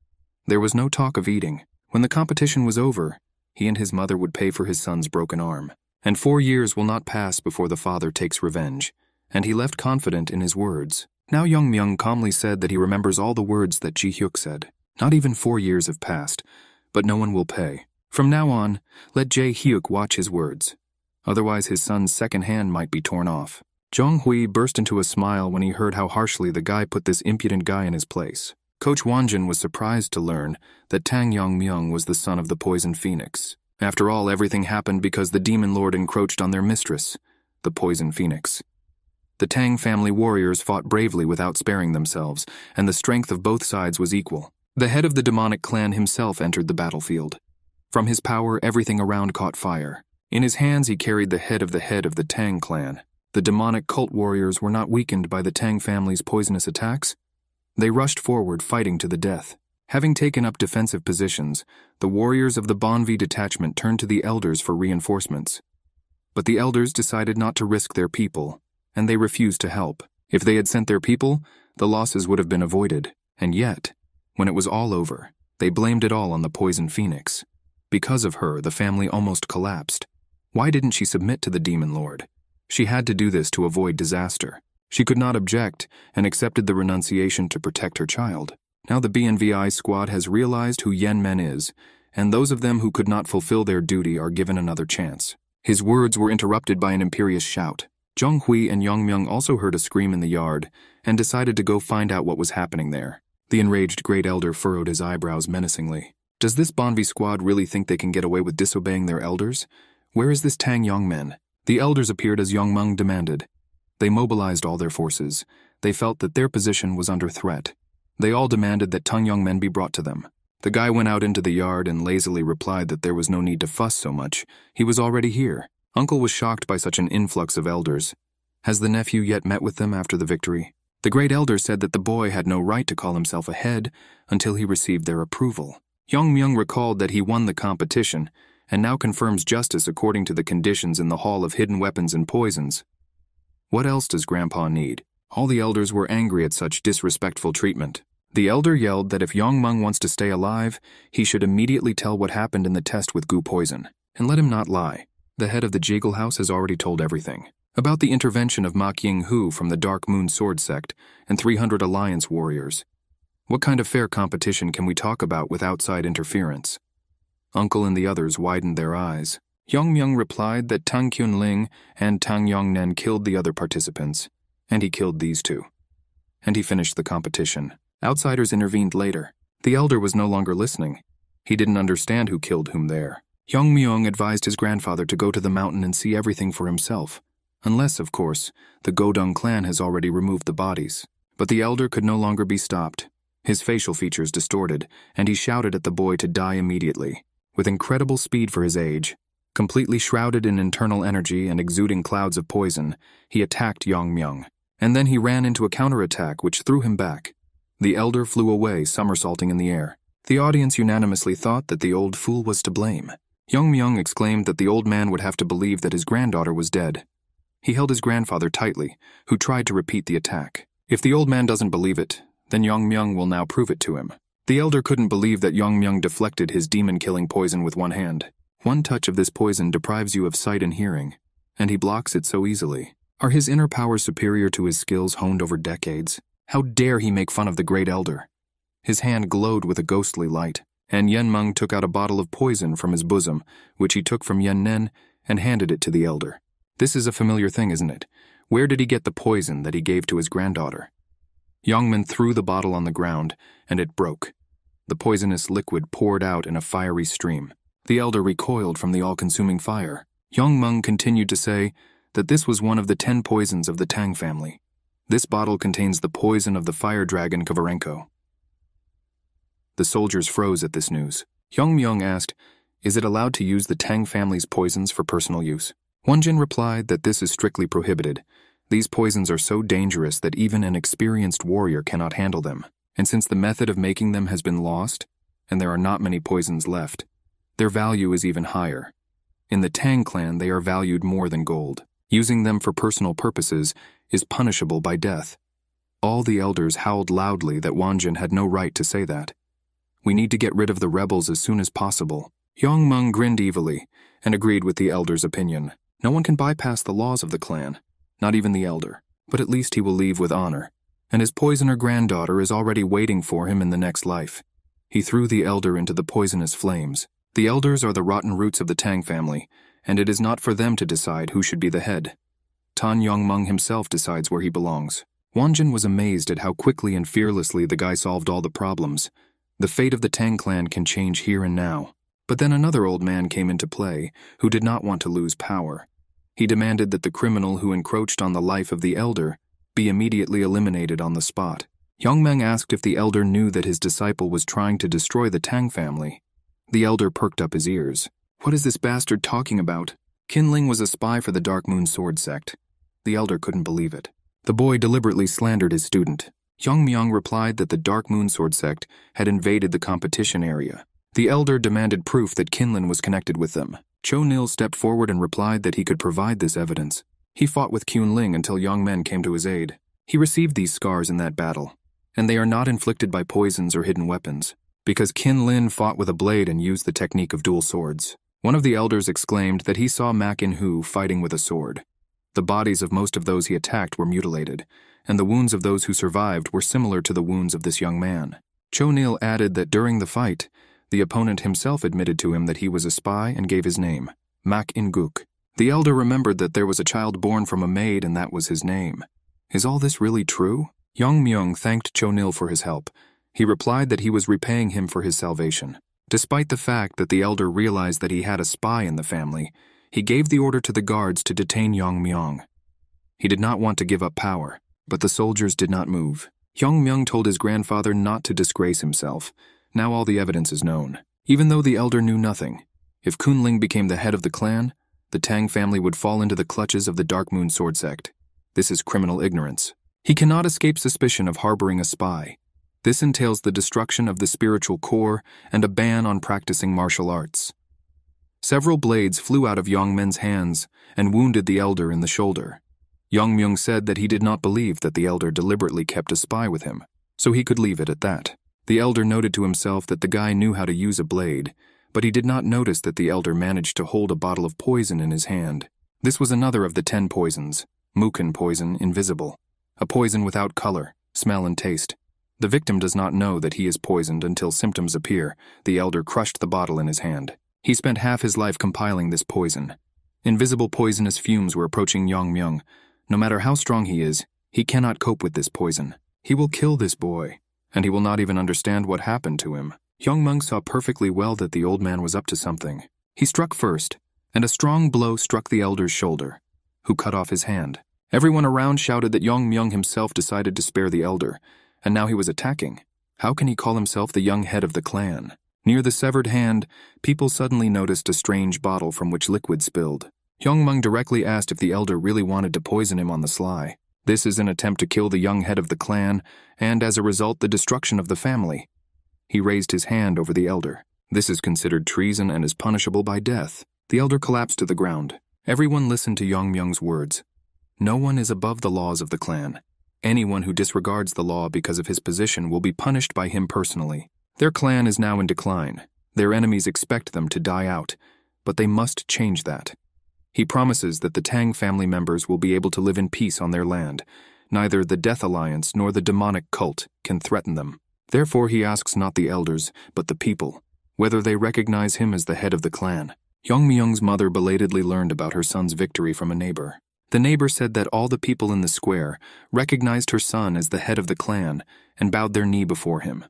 Speaker 1: There was no talk of eating. When the competition was over, he and his mother would pay for his son's broken arm. And four years will not pass before the father takes revenge. And he left confident in his words. Now Young Myung calmly said that he remembers all the words that Ji Hyuk said. Not even four years have passed, but no one will pay. From now on, let Jae Hyuk watch his words. Otherwise his son's second hand might be torn off. Jong Hui burst into a smile when he heard how harshly the guy put this impudent guy in his place. Coach Wanjin was surprised to learn that Tang Young Myung was the son of the Poison Phoenix. After all, everything happened because the Demon Lord encroached on their mistress, the Poison Phoenix. The Tang family warriors fought bravely without sparing themselves, and the strength of both sides was equal. The head of the demonic clan himself entered the battlefield. From his power, everything around caught fire. In his hands, he carried the head of the head of the Tang clan. The demonic cult warriors were not weakened by the Tang family's poisonous attacks. They rushed forward, fighting to the death. Having taken up defensive positions, the warriors of the Bonvi detachment turned to the elders for reinforcements. But the elders decided not to risk their people and they refused to help. If they had sent their people, the losses would have been avoided. And yet, when it was all over, they blamed it all on the poison phoenix. Because of her, the family almost collapsed. Why didn't she submit to the demon lord? She had to do this to avoid disaster. She could not object and accepted the renunciation to protect her child. Now the BNVI squad has realized who Yen Men is, and those of them who could not fulfill their duty are given another chance. His words were interrupted by an imperious shout. Zhong Hui and Yang Myung also heard a scream in the yard and decided to go find out what was happening there. The enraged Great Elder furrowed his eyebrows menacingly. Does this Bonvi squad really think they can get away with disobeying their elders? Where is this Tang Yong men? The elders appeared as Yong Meng demanded. They mobilized all their forces. They felt that their position was under threat. They all demanded that Tang Yong men be brought to them. The guy went out into the yard and lazily replied that there was no need to fuss so much. He was already here. Uncle was shocked by such an influx of elders. Has the nephew yet met with them after the victory? The great elder said that the boy had no right to call himself a head until he received their approval. Young Myung recalled that he won the competition and now confirms justice according to the conditions in the Hall of Hidden Weapons and Poisons. What else does Grandpa need? All the elders were angry at such disrespectful treatment. The elder yelled that if Yongmeng wants to stay alive, he should immediately tell what happened in the test with goo poison, and let him not lie. The head of the Jagal House has already told everything. About the intervention of Ma Ying Hu from the Dark Moon Sword Sect and 300 Alliance warriors. What kind of fair competition can we talk about with outside interference? Uncle and the others widened their eyes. Young Myung replied that Tang Ling and Tang Yong Nen killed the other participants, and he killed these two. And he finished the competition. Outsiders intervened later. The elder was no longer listening. He didn't understand who killed whom there. Young Myung advised his grandfather to go to the mountain and see everything for himself. Unless, of course, the Godung clan has already removed the bodies. But the elder could no longer be stopped. His facial features distorted, and he shouted at the boy to die immediately. With incredible speed for his age, completely shrouded in internal energy and exuding clouds of poison, he attacked Young Myung. And then he ran into a counterattack which threw him back. The elder flew away, somersaulting in the air. The audience unanimously thought that the old fool was to blame. Young Myung exclaimed that the old man would have to believe that his granddaughter was dead. He held his grandfather tightly, who tried to repeat the attack. If the old man doesn't believe it, then Young Myung will now prove it to him. The elder couldn't believe that Young Myung deflected his demon-killing poison with one hand. One touch of this poison deprives you of sight and hearing, and he blocks it so easily. Are his inner powers superior to his skills honed over decades? How dare he make fun of the great elder? His hand glowed with a ghostly light, and Yen Meng took out a bottle of poison from his bosom, which he took from Yen Nen and handed it to the elder. This is a familiar thing, isn't it? Where did he get the poison that he gave to his granddaughter? Yongman threw the bottle on the ground, and it broke. The poisonous liquid poured out in a fiery stream. The elder recoiled from the all-consuming fire. Yongmeng continued to say that this was one of the ten poisons of the Tang family. This bottle contains the poison of the fire dragon Kovarenko. The soldiers froze at this news. Young Myung asked, Is it allowed to use the Tang family's poisons for personal use? Wonjin replied that this is strictly prohibited. These poisons are so dangerous that even an experienced warrior cannot handle them. And since the method of making them has been lost, and there are not many poisons left, their value is even higher. In the Tang clan, they are valued more than gold. Using them for personal purposes is punishable by death. All the elders howled loudly that Wanjin had no right to say that. We need to get rid of the rebels as soon as possible. Yong Meng grinned evilly and agreed with the elder's opinion. No one can bypass the laws of the clan, not even the elder, but at least he will leave with honor. And his poisoner granddaughter is already waiting for him in the next life. He threw the elder into the poisonous flames. The elders are the rotten roots of the Tang family, and it is not for them to decide who should be the head. Tan Yongmeng himself decides where he belongs. Wanjin was amazed at how quickly and fearlessly the guy solved all the problems. The fate of the Tang clan can change here and now. But then another old man came into play, who did not want to lose power. He demanded that the criminal who encroached on the life of the elder be immediately eliminated on the spot. Yongmeng asked if the elder knew that his disciple was trying to destroy the Tang family. The elder perked up his ears. What is this bastard talking about? Kinling was a spy for the Dark Moon Sword sect. The elder couldn't believe it. The boy deliberately slandered his student. Young Myung replied that the Dark Moon Sword sect had invaded the competition area. The elder demanded proof that Kinlan was connected with them. Cho Nil stepped forward and replied that he could provide this evidence. He fought with Kyun Ling until young men came to his aid. He received these scars in that battle, and they are not inflicted by poisons or hidden weapons, because Kin Lin fought with a blade and used the technique of dual swords. One of the elders exclaimed that he saw Mak In Hu fighting with a sword. The bodies of most of those he attacked were mutilated, and the wounds of those who survived were similar to the wounds of this young man. Cho Nil added that during the fight, the opponent himself admitted to him that he was a spy and gave his name, Mak Inguk. The elder remembered that there was a child born from a maid and that was his name. Is all this really true? Young Myung thanked Cho Nil for his help. He replied that he was repaying him for his salvation. Despite the fact that the elder realized that he had a spy in the family, he gave the order to the guards to detain Young Myung. He did not want to give up power, but the soldiers did not move. Young Myung told his grandfather not to disgrace himself. Now all the evidence is known. Even though the elder knew nothing, if Kunling became the head of the clan, the Tang family would fall into the clutches of the Dark Moon Sword Sect. This is criminal ignorance. He cannot escape suspicion of harboring a spy. This entails the destruction of the spiritual core and a ban on practicing martial arts. Several blades flew out of Yang Men's hands and wounded the elder in the shoulder. Yang Myung said that he did not believe that the elder deliberately kept a spy with him, so he could leave it at that. The elder noted to himself that the guy knew how to use a blade, but he did not notice that the elder managed to hold a bottle of poison in his hand. This was another of the ten poisons, Mukin poison, invisible. A poison without color, smell, and taste. The victim does not know that he is poisoned until symptoms appear. The elder crushed the bottle in his hand. He spent half his life compiling this poison. Invisible poisonous fumes were approaching Yang Myung. No matter how strong he is, he cannot cope with this poison. He will kill this boy, and he will not even understand what happened to him. Young Myung saw perfectly well that the old man was up to something. He struck first, and a strong blow struck the elder's shoulder, who cut off his hand. Everyone around shouted that Young Myung himself decided to spare the elder, and now he was attacking. How can he call himself the young head of the clan? Near the severed hand, people suddenly noticed a strange bottle from which liquid spilled. Myung directly asked if the elder really wanted to poison him on the sly. This is an attempt to kill the young head of the clan, and as a result, the destruction of the family. He raised his hand over the elder. This is considered treason and is punishable by death. The elder collapsed to the ground. Everyone listened to Young Myung's words. No one is above the laws of the clan. Anyone who disregards the law because of his position will be punished by him personally. Their clan is now in decline. Their enemies expect them to die out, but they must change that. He promises that the Tang family members will be able to live in peace on their land. Neither the Death Alliance nor the demonic cult can threaten them. Therefore, he asks not the elders, but the people, whether they recognize him as the head of the clan. Young Myung's mother belatedly learned about her son's victory from a neighbor. The neighbor said that all the people in the square recognized her son as the head of the clan and bowed their knee before him.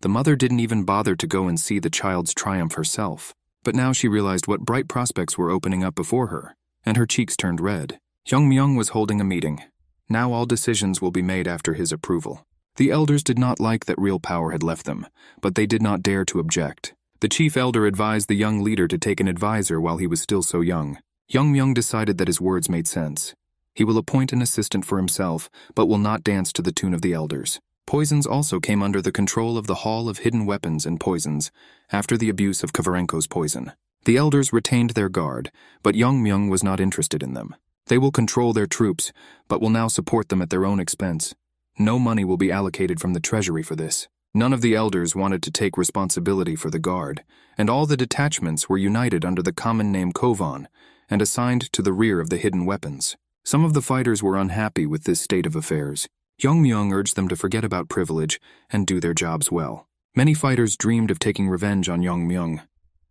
Speaker 1: The mother didn't even bother to go and see the child's triumph herself. But now she realized what bright prospects were opening up before her, and her cheeks turned red. Young Myung was holding a meeting. Now all decisions will be made after his approval. The elders did not like that real power had left them, but they did not dare to object. The chief elder advised the young leader to take an advisor while he was still so young. Young Myung decided that his words made sense. He will appoint an assistant for himself, but will not dance to the tune of the elders. Poisons also came under the control of the Hall of Hidden Weapons and Poisons after the abuse of Kovarenko's poison. The elders retained their guard, but Young Myung was not interested in them. They will control their troops, but will now support them at their own expense. No money will be allocated from the treasury for this. None of the elders wanted to take responsibility for the guard, and all the detachments were united under the common name Kovan and assigned to the rear of the hidden weapons. Some of the fighters were unhappy with this state of affairs. Young Myung urged them to forget about privilege and do their jobs well. Many fighters dreamed of taking revenge on Young Myung,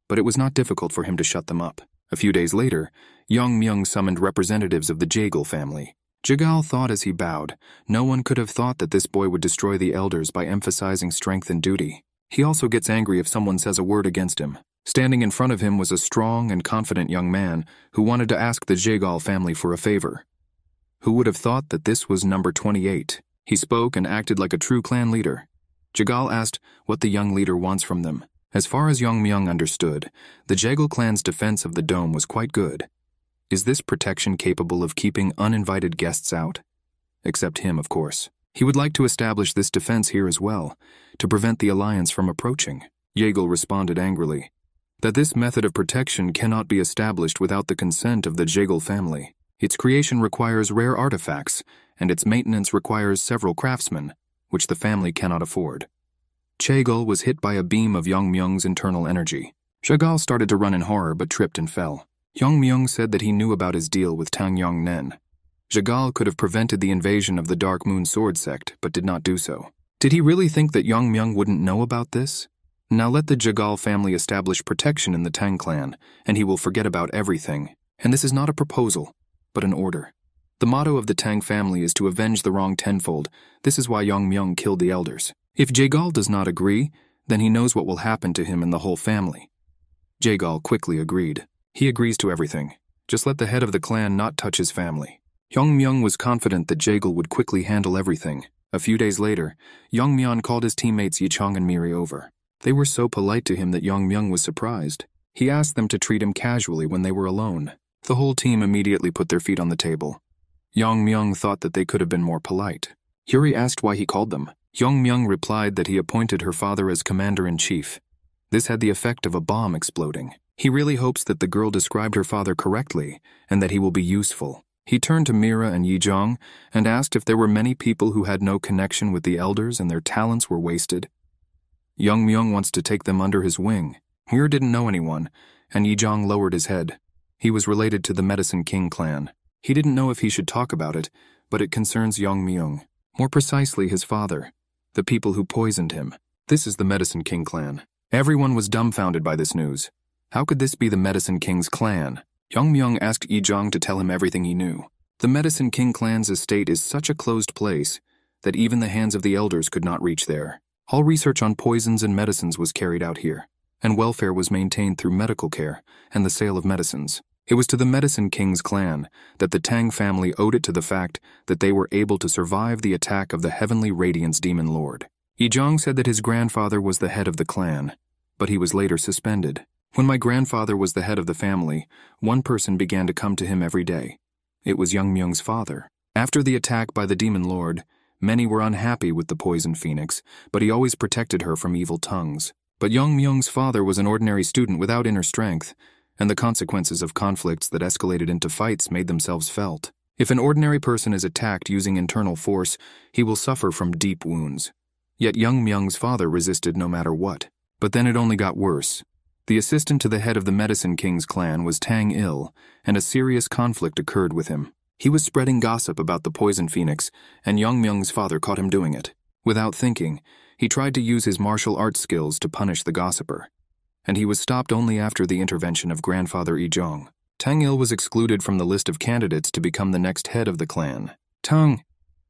Speaker 1: but it was not difficult for him to shut them up. A few days later, Young Myung summoned representatives of the Jagal family. Jagal thought as he bowed, no one could have thought that this boy would destroy the elders by emphasizing strength and duty. He also gets angry if someone says a word against him. Standing in front of him was a strong and confident young man who wanted to ask the Jagal family for a favor. Who would have thought that this was number 28? He spoke and acted like a true clan leader. Jagal asked what the young leader wants from them. As far as Young Myung understood, the Jagal clan's defense of the dome was quite good. Is this protection capable of keeping uninvited guests out? Except him, of course. He would like to establish this defense here as well, to prevent the alliance from approaching. Jagal responded angrily that this method of protection cannot be established without the consent of the Jagal family. Its creation requires rare artifacts, and its maintenance requires several craftsmen, which the family cannot afford. Jagal was hit by a beam of Young Myung's internal energy. Jagal started to run in horror but tripped and fell. Young Myung said that he knew about his deal with Tang Yong Nen. Jagal could have prevented the invasion of the Dark Moon Sword sect, but did not do so. Did he really think that Young Myung wouldn't know about this? Now let the Jagal family establish protection in the Tang clan, and he will forget about everything. And this is not a proposal but an order. The motto of the Tang family is to avenge the wrong tenfold. This is why Young Myung killed the elders. If Jagal does not agree, then he knows what will happen to him and the whole family. Jagal quickly agreed. He agrees to everything. Just let the head of the clan not touch his family. Young Myung was confident that Jagal would quickly handle everything. A few days later, Young Myung called his teammates Yichong and Miri over. They were so polite to him that Young Myung was surprised. He asked them to treat him casually when they were alone. The whole team immediately put their feet on the table. Young Myung thought that they could have been more polite. Yuri asked why he called them. Young Myung replied that he appointed her father as commander in chief. This had the effect of a bomb exploding. He really hopes that the girl described her father correctly and that he will be useful. He turned to Mira and Yizhong and asked if there were many people who had no connection with the elders and their talents were wasted. Young Myung wants to take them under his wing. Mira didn't know anyone, and Yizhong lowered his head. He was related to the Medicine King clan. He didn't know if he should talk about it, but it concerns Young Myung. More precisely, his father. The people who poisoned him. This is the Medicine King clan. Everyone was dumbfounded by this news. How could this be the Medicine King's clan? Young Myung asked Yizhong to tell him everything he knew. The Medicine King clan's estate is such a closed place that even the hands of the elders could not reach there. All research on poisons and medicines was carried out here, and welfare was maintained through medical care and the sale of medicines. It was to the Medicine King's clan that the Tang family owed it to the fact that they were able to survive the attack of the Heavenly Radiance Demon Lord. Yizhong said that his grandfather was the head of the clan, but he was later suspended. When my grandfather was the head of the family, one person began to come to him every day. It was Young Myung's father. After the attack by the demon lord, many were unhappy with the poison phoenix, but he always protected her from evil tongues. But Young Myung's father was an ordinary student without inner strength, and the consequences of conflicts that escalated into fights made themselves felt. If an ordinary person is attacked using internal force, he will suffer from deep wounds. Yet Young Myung's father resisted no matter what. But then it only got worse. The assistant to the head of the Medicine King's clan was Tang Il, and a serious conflict occurred with him. He was spreading gossip about the poison phoenix, and Young Myung's father caught him doing it. Without thinking, he tried to use his martial arts skills to punish the gossiper. And he was stopped only after the intervention of grandfather Yizhong. Tang Il was excluded from the list of candidates to become the next head of the clan. Tang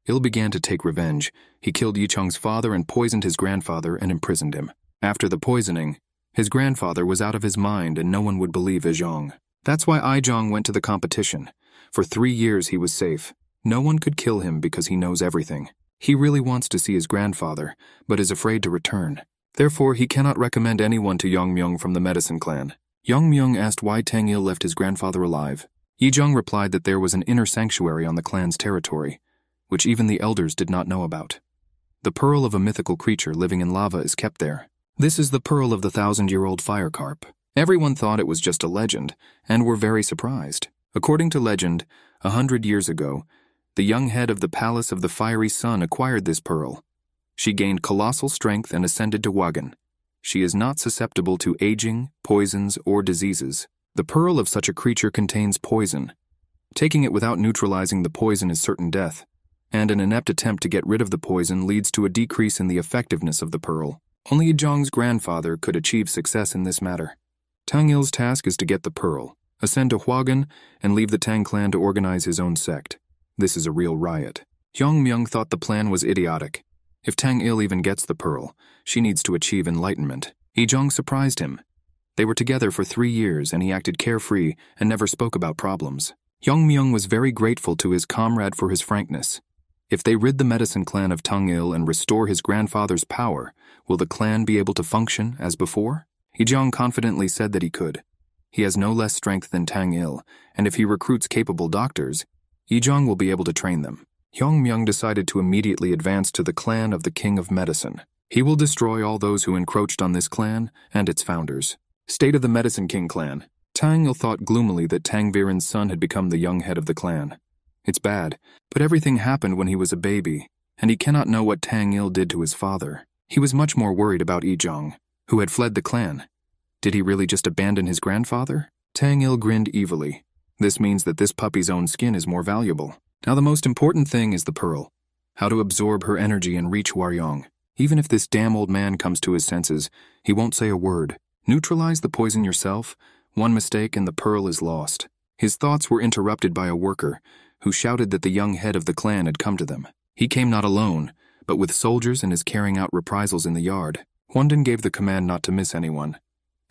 Speaker 1: Il began to take revenge. He killed Yi Yicheng's father and poisoned his grandfather and imprisoned him. After the poisoning, his grandfather was out of his mind and no one would believe Izhong. That's why Izhong went to the competition. For three years he was safe. No one could kill him because he knows everything. He really wants to see his grandfather, but is afraid to return. Therefore, he cannot recommend anyone to Young Myung from the medicine clan. Young Myung asked why Tang Il left his grandfather alive. Yizhong replied that there was an inner sanctuary on the clan's territory, which even the elders did not know about. The pearl of a mythical creature living in lava is kept there, this is the pearl of the thousand-year-old fire carp. Everyone thought it was just a legend, and were very surprised. According to legend, a hundred years ago, the young head of the Palace of the Fiery Sun acquired this pearl. She gained colossal strength and ascended to Wagon. She is not susceptible to aging, poisons, or diseases. The pearl of such a creature contains poison. Taking it without neutralizing the poison is certain death, and an inept attempt to get rid of the poison leads to a decrease in the effectiveness of the pearl. Only Zhang's grandfather could achieve success in this matter. Tang Il's task is to get the pearl, ascend to Huagan, and leave the Tang clan to organize his own sect. This is a real riot. Young Myung thought the plan was idiotic. If Tang Il even gets the pearl, she needs to achieve enlightenment. Yi Yizhong surprised him. They were together for three years and he acted carefree and never spoke about problems. Young Myung was very grateful to his comrade for his frankness. If they rid the medicine clan of Tang Il and restore his grandfather's power, will the clan be able to function as before? Yi Yizhong confidently said that he could. He has no less strength than Tang Il, and if he recruits capable doctors, Yizhong will be able to train them. Young Myung decided to immediately advance to the clan of the King of Medicine. He will destroy all those who encroached on this clan and its founders. State of the Medicine King clan. Tang Il thought gloomily that Tang Viren's son had become the young head of the clan. It's bad, but everything happened when he was a baby, and he cannot know what Tang Il did to his father. He was much more worried about Yizhong, who had fled the clan. Did he really just abandon his grandfather? Tang Il grinned evilly. This means that this puppy's own skin is more valuable. Now the most important thing is the pearl. How to absorb her energy and reach Huaryong. Even if this damn old man comes to his senses, he won't say a word. Neutralize the poison yourself. One mistake and the pearl is lost. His thoughts were interrupted by a worker, who shouted that the young head of the clan had come to them. He came not alone, but with soldiers and is carrying out reprisals in the yard. Huandin gave the command not to miss anyone,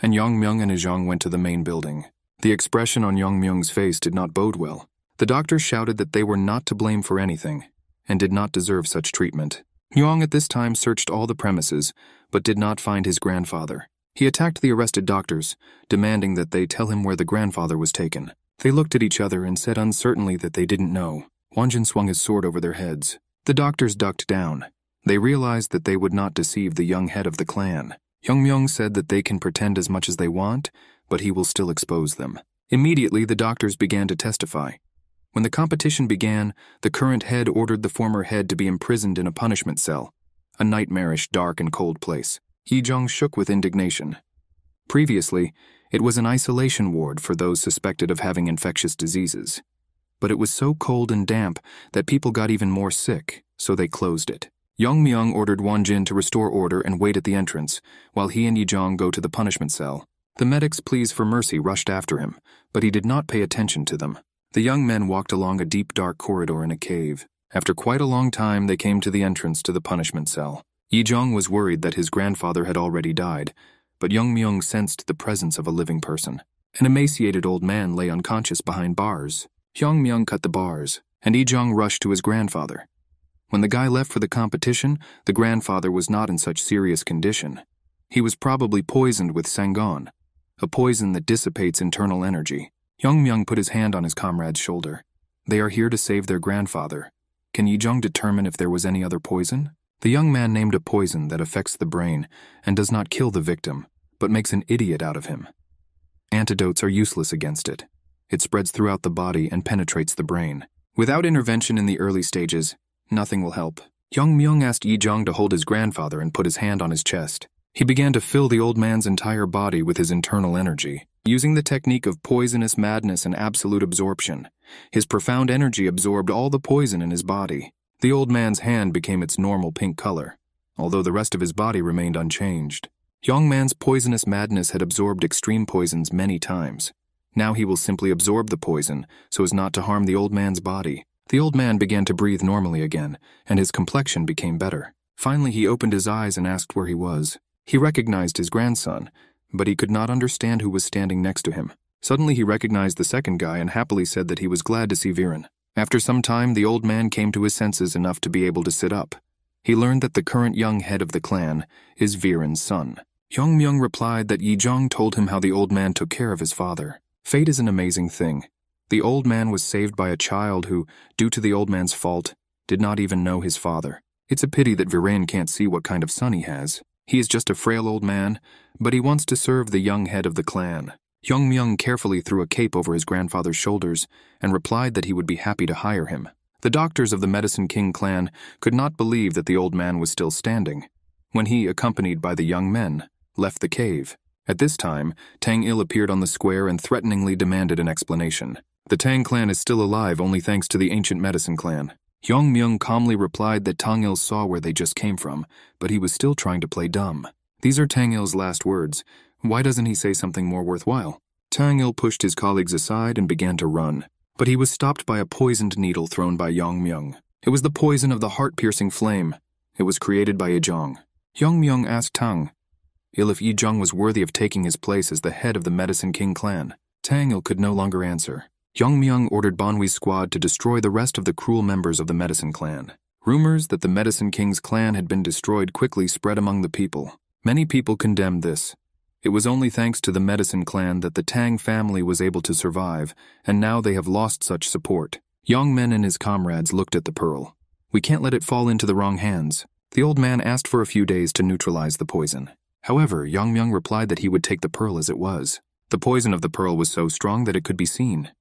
Speaker 1: and Yang Myung and Izhong went to the main building. The expression on Yang Myung's face did not bode well. The doctors shouted that they were not to blame for anything, and did not deserve such treatment. Yang at this time searched all the premises, but did not find his grandfather. He attacked the arrested doctors, demanding that they tell him where the grandfather was taken. They looked at each other and said uncertainly that they didn't know. Wanjin swung his sword over their heads. The doctors ducked down. They realized that they would not deceive the young head of the clan. Young Myung said that they can pretend as much as they want, but he will still expose them. Immediately, the doctors began to testify. When the competition began, the current head ordered the former head to be imprisoned in a punishment cell, a nightmarish, dark, and cold place. Yijong shook with indignation. Previously, it was an isolation ward for those suspected of having infectious diseases. But it was so cold and damp that people got even more sick, so they closed it. Young Myung ordered Won Jin to restore order and wait at the entrance, while he and Yijong go to the punishment cell. The medic's pleas for mercy rushed after him, but he did not pay attention to them. The young men walked along a deep dark corridor in a cave. After quite a long time, they came to the entrance to the punishment cell. Yijong was worried that his grandfather had already died, but Young Myung sensed the presence of a living person. An emaciated old man lay unconscious behind bars. Young Myung cut the bars, and Yijong rushed to his grandfather. When the guy left for the competition, the grandfather was not in such serious condition. He was probably poisoned with sangon, a poison that dissipates internal energy. Young Myung put his hand on his comrade's shoulder. They are here to save their grandfather. Can Yijong determine if there was any other poison? The young man named a poison that affects the brain and does not kill the victim, but makes an idiot out of him. Antidotes are useless against it. It spreads throughout the body and penetrates the brain. Without intervention in the early stages, nothing will help. Young Myung asked Yi Yijong to hold his grandfather and put his hand on his chest. He began to fill the old man's entire body with his internal energy. Using the technique of poisonous madness and absolute absorption, his profound energy absorbed all the poison in his body. The old man's hand became its normal pink color, although the rest of his body remained unchanged. Young man's poisonous madness had absorbed extreme poisons many times. Now he will simply absorb the poison so as not to harm the old man's body. The old man began to breathe normally again, and his complexion became better. Finally, he opened his eyes and asked where he was. He recognized his grandson, but he could not understand who was standing next to him. Suddenly he recognized the second guy and happily said that he was glad to see Viren. After some time, the old man came to his senses enough to be able to sit up. He learned that the current young head of the clan is Viren's son. Young Myung replied that Yijong told him how the old man took care of his father. Fate is an amazing thing. The old man was saved by a child who, due to the old man's fault, did not even know his father. It's a pity that Viren can't see what kind of son he has. He is just a frail old man, but he wants to serve the young head of the clan. Young Myung carefully threw a cape over his grandfather's shoulders and replied that he would be happy to hire him. The doctors of the Medicine King clan could not believe that the old man was still standing. When he, accompanied by the young men, left the cave, at this time, Tang Il appeared on the square and threateningly demanded an explanation. The Tang clan is still alive only thanks to the ancient Medicine clan. Young Myung calmly replied that Tang Il saw where they just came from, but he was still trying to play dumb. These are Tang Il's last words. Why doesn't he say something more worthwhile? Tang Il pushed his colleagues aside and began to run, but he was stopped by a poisoned needle thrown by Yang Myung. It was the poison of the heart-piercing flame. It was created by Yijong. Yang Myung asked Tang Il if Yijong was worthy of taking his place as the head of the Medicine King clan. Tang Il could no longer answer. Young Myung ordered Bonwi's squad to destroy the rest of the cruel members of the Medicine Clan. Rumors that the Medicine King's clan had been destroyed quickly spread among the people. Many people condemned this. It was only thanks to the Medicine Clan that the Tang family was able to survive, and now they have lost such support. Young Men and his comrades looked at the pearl. We can't let it fall into the wrong hands. The old man asked for a few days to neutralize the poison. However, Yang Myung replied that he would take the pearl as it was. The poison of the pearl was so strong that it could be seen.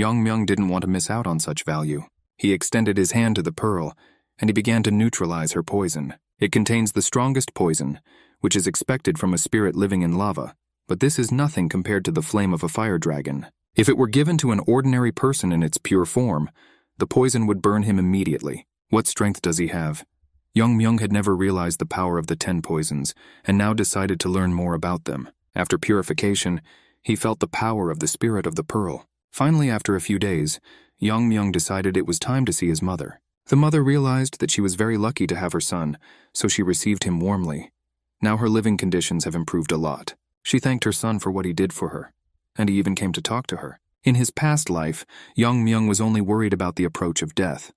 Speaker 1: Young Myung didn't want to miss out on such value. He extended his hand to the pearl, and he began to neutralize her poison. It contains the strongest poison, which is expected from a spirit living in lava, but this is nothing compared to the flame of a fire dragon. If it were given to an ordinary person in its pure form, the poison would burn him immediately. What strength does he have? Young Myung had never realized the power of the ten poisons, and now decided to learn more about them. After purification, he felt the power of the spirit of the pearl. Finally, after a few days, Young Myung decided it was time to see his mother. The mother realized that she was very lucky to have her son, so she received him warmly. Now her living conditions have improved a lot. She thanked her son for what he did for her, and he even came to talk to her. In his past life, Young Myung was only worried about the approach of death.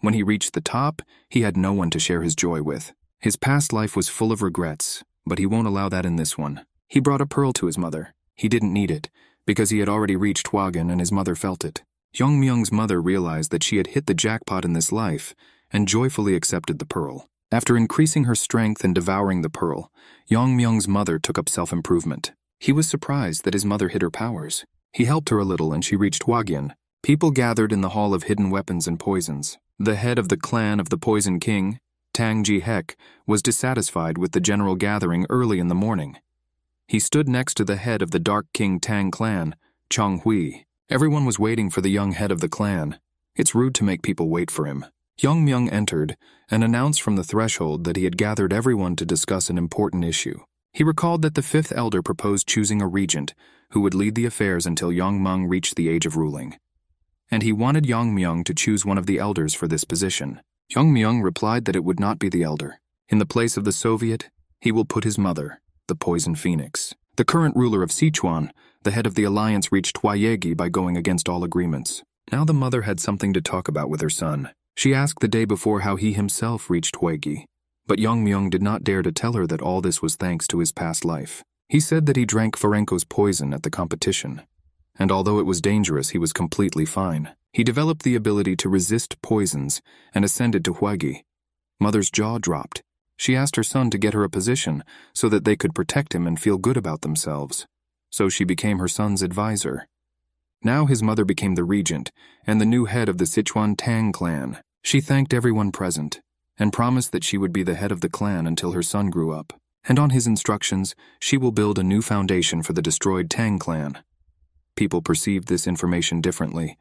Speaker 1: When he reached the top, he had no one to share his joy with. His past life was full of regrets, but he won't allow that in this one. He brought a pearl to his mother. He didn't need it, because he had already reached Hwagan and his mother felt it. Young Myung's mother realized that she had hit the jackpot in this life and joyfully accepted the pearl. After increasing her strength and devouring the pearl, Young Myung's mother took up self-improvement. He was surprised that his mother hid her powers. He helped her a little and she reached Huagyan. People gathered in the Hall of Hidden Weapons and Poisons. The head of the clan of the Poison King, Tang Ji Hek, was dissatisfied with the general gathering early in the morning. He stood next to the head of the Dark King Tang clan, Chong Hui. Everyone was waiting for the young head of the clan. It's rude to make people wait for him. Young Myung entered and announced from the threshold that he had gathered everyone to discuss an important issue. He recalled that the fifth elder proposed choosing a regent who would lead the affairs until Yang Meng reached the age of ruling. And he wanted Yang Myung to choose one of the elders for this position. Yang Myung replied that it would not be the elder. In the place of the Soviet, he will put his mother, the Poison Phoenix. The current ruler of Sichuan, the head of the alliance reached Huayegi by going against all agreements. Now the mother had something to talk about with her son. She asked the day before how he himself reached Huegi, but Yang Myung did not dare to tell her that all this was thanks to his past life. He said that he drank Ferenko's poison at the competition, and although it was dangerous, he was completely fine. He developed the ability to resist poisons and ascended to Huegi. Mother's jaw dropped. She asked her son to get her a position so that they could protect him and feel good about themselves. So she became her son's advisor. Now his mother became the regent and the new head of the Sichuan Tang clan. She thanked everyone present and promised that she would be the head of the clan until her son grew up. And on his instructions, she will build a new foundation for the destroyed Tang clan. People perceived this information differently.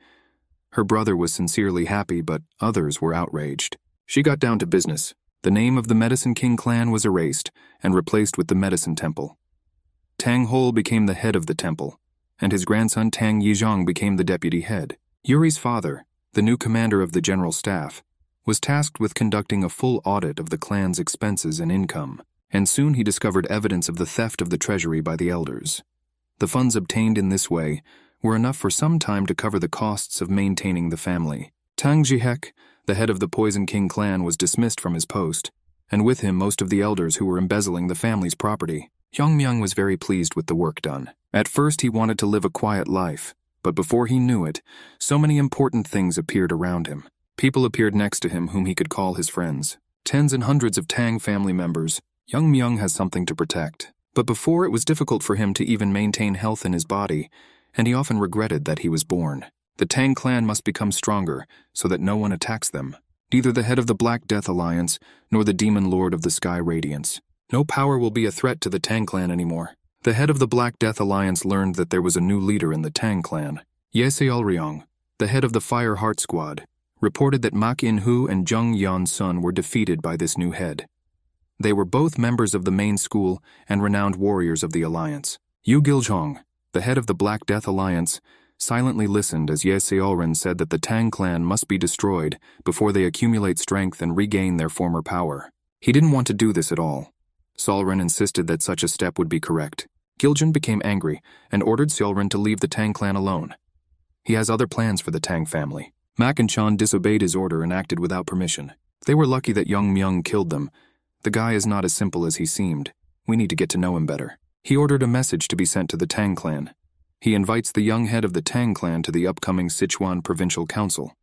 Speaker 1: Her brother was sincerely happy, but others were outraged. She got down to business. The name of the Medicine King clan was erased and replaced with the Medicine Temple. Tang Hol became the head of the temple, and his grandson Tang Yizhong became the deputy head. Yuri's father, the new commander of the general staff, was tasked with conducting a full audit of the clan's expenses and income, and soon he discovered evidence of the theft of the treasury by the elders. The funds obtained in this way were enough for some time to cover the costs of maintaining the family. Tang Jihek, the head of the Poison King clan, was dismissed from his post, and with him most of the elders who were embezzling the family's property. Yang Myung was very pleased with the work done. At first, he wanted to live a quiet life, but before he knew it, so many important things appeared around him. People appeared next to him whom he could call his friends. Tens and hundreds of Tang family members. Young Myung has something to protect. But before, it was difficult for him to even maintain health in his body, and he often regretted that he was born. The Tang clan must become stronger so that no one attacks them. Neither the head of the Black Death Alliance nor the Demon Lord of the Sky Radiance. No power will be a threat to the Tang clan anymore. The head of the Black Death Alliance learned that there was a new leader in the Tang clan. Yese Ulryong, the head of the Fire Heart Squad, reported that Mak In Hu and Jung Yan Sun were defeated by this new head. They were both members of the main school and renowned warriors of the Alliance. Yu Giljong, the head of the Black Death Alliance, silently listened as Ye Seolren said that the Tang clan must be destroyed before they accumulate strength and regain their former power. He didn't want to do this at all. Solren insisted that such a step would be correct. Giljan became angry and ordered Seolren to leave the Tang clan alone. He has other plans for the Tang family. Mak and Chan disobeyed his order and acted without permission. They were lucky that Young Myung killed them. The guy is not as simple as he seemed. We need to get to know him better. He ordered a message to be sent to the Tang clan. He invites the young head of the Tang clan to the upcoming Sichuan Provincial Council.